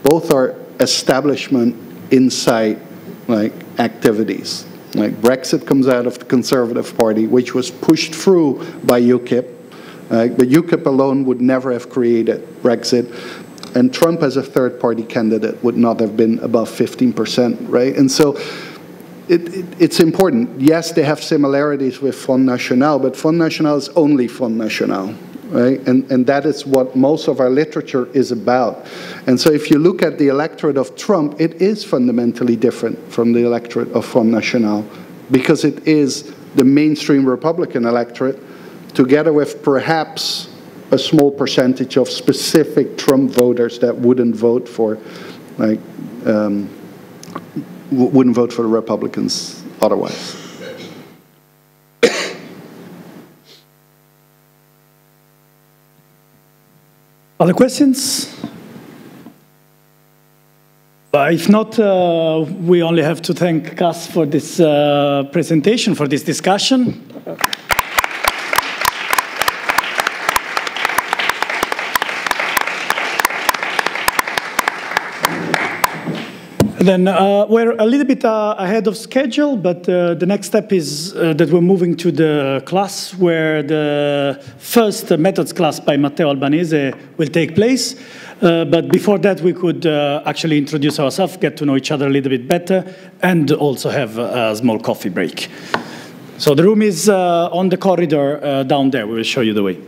both are establishment inside like activities. Like Brexit comes out of the Conservative Party, which was pushed through by UKIP, uh, but UKIP alone would never have created Brexit. And Trump as a third party candidate would not have been above 15%, right? And so it, it, it's important. Yes, they have similarities with Front National, but Front National is only Front National, right? And, and that is what most of our literature is about. And so if you look at the electorate of Trump, it is fundamentally different from the electorate of Front National because it is the mainstream Republican electorate together with perhaps a small percentage of specific Trump voters that wouldn't vote for, like, um, wouldn't vote for the Republicans otherwise. Other questions? Uh, if not, uh, we only have to thank Cas for this uh, presentation, for this discussion. Then uh, we're a little bit uh, ahead of schedule, but uh, the next step is uh, that we're moving to the class where the first methods class by Matteo Albanese will take place. Uh, but before that, we could uh, actually introduce ourselves, get to know each other a little bit better, and also have a small coffee break. So the room is on the corridor down there. We will show you the way.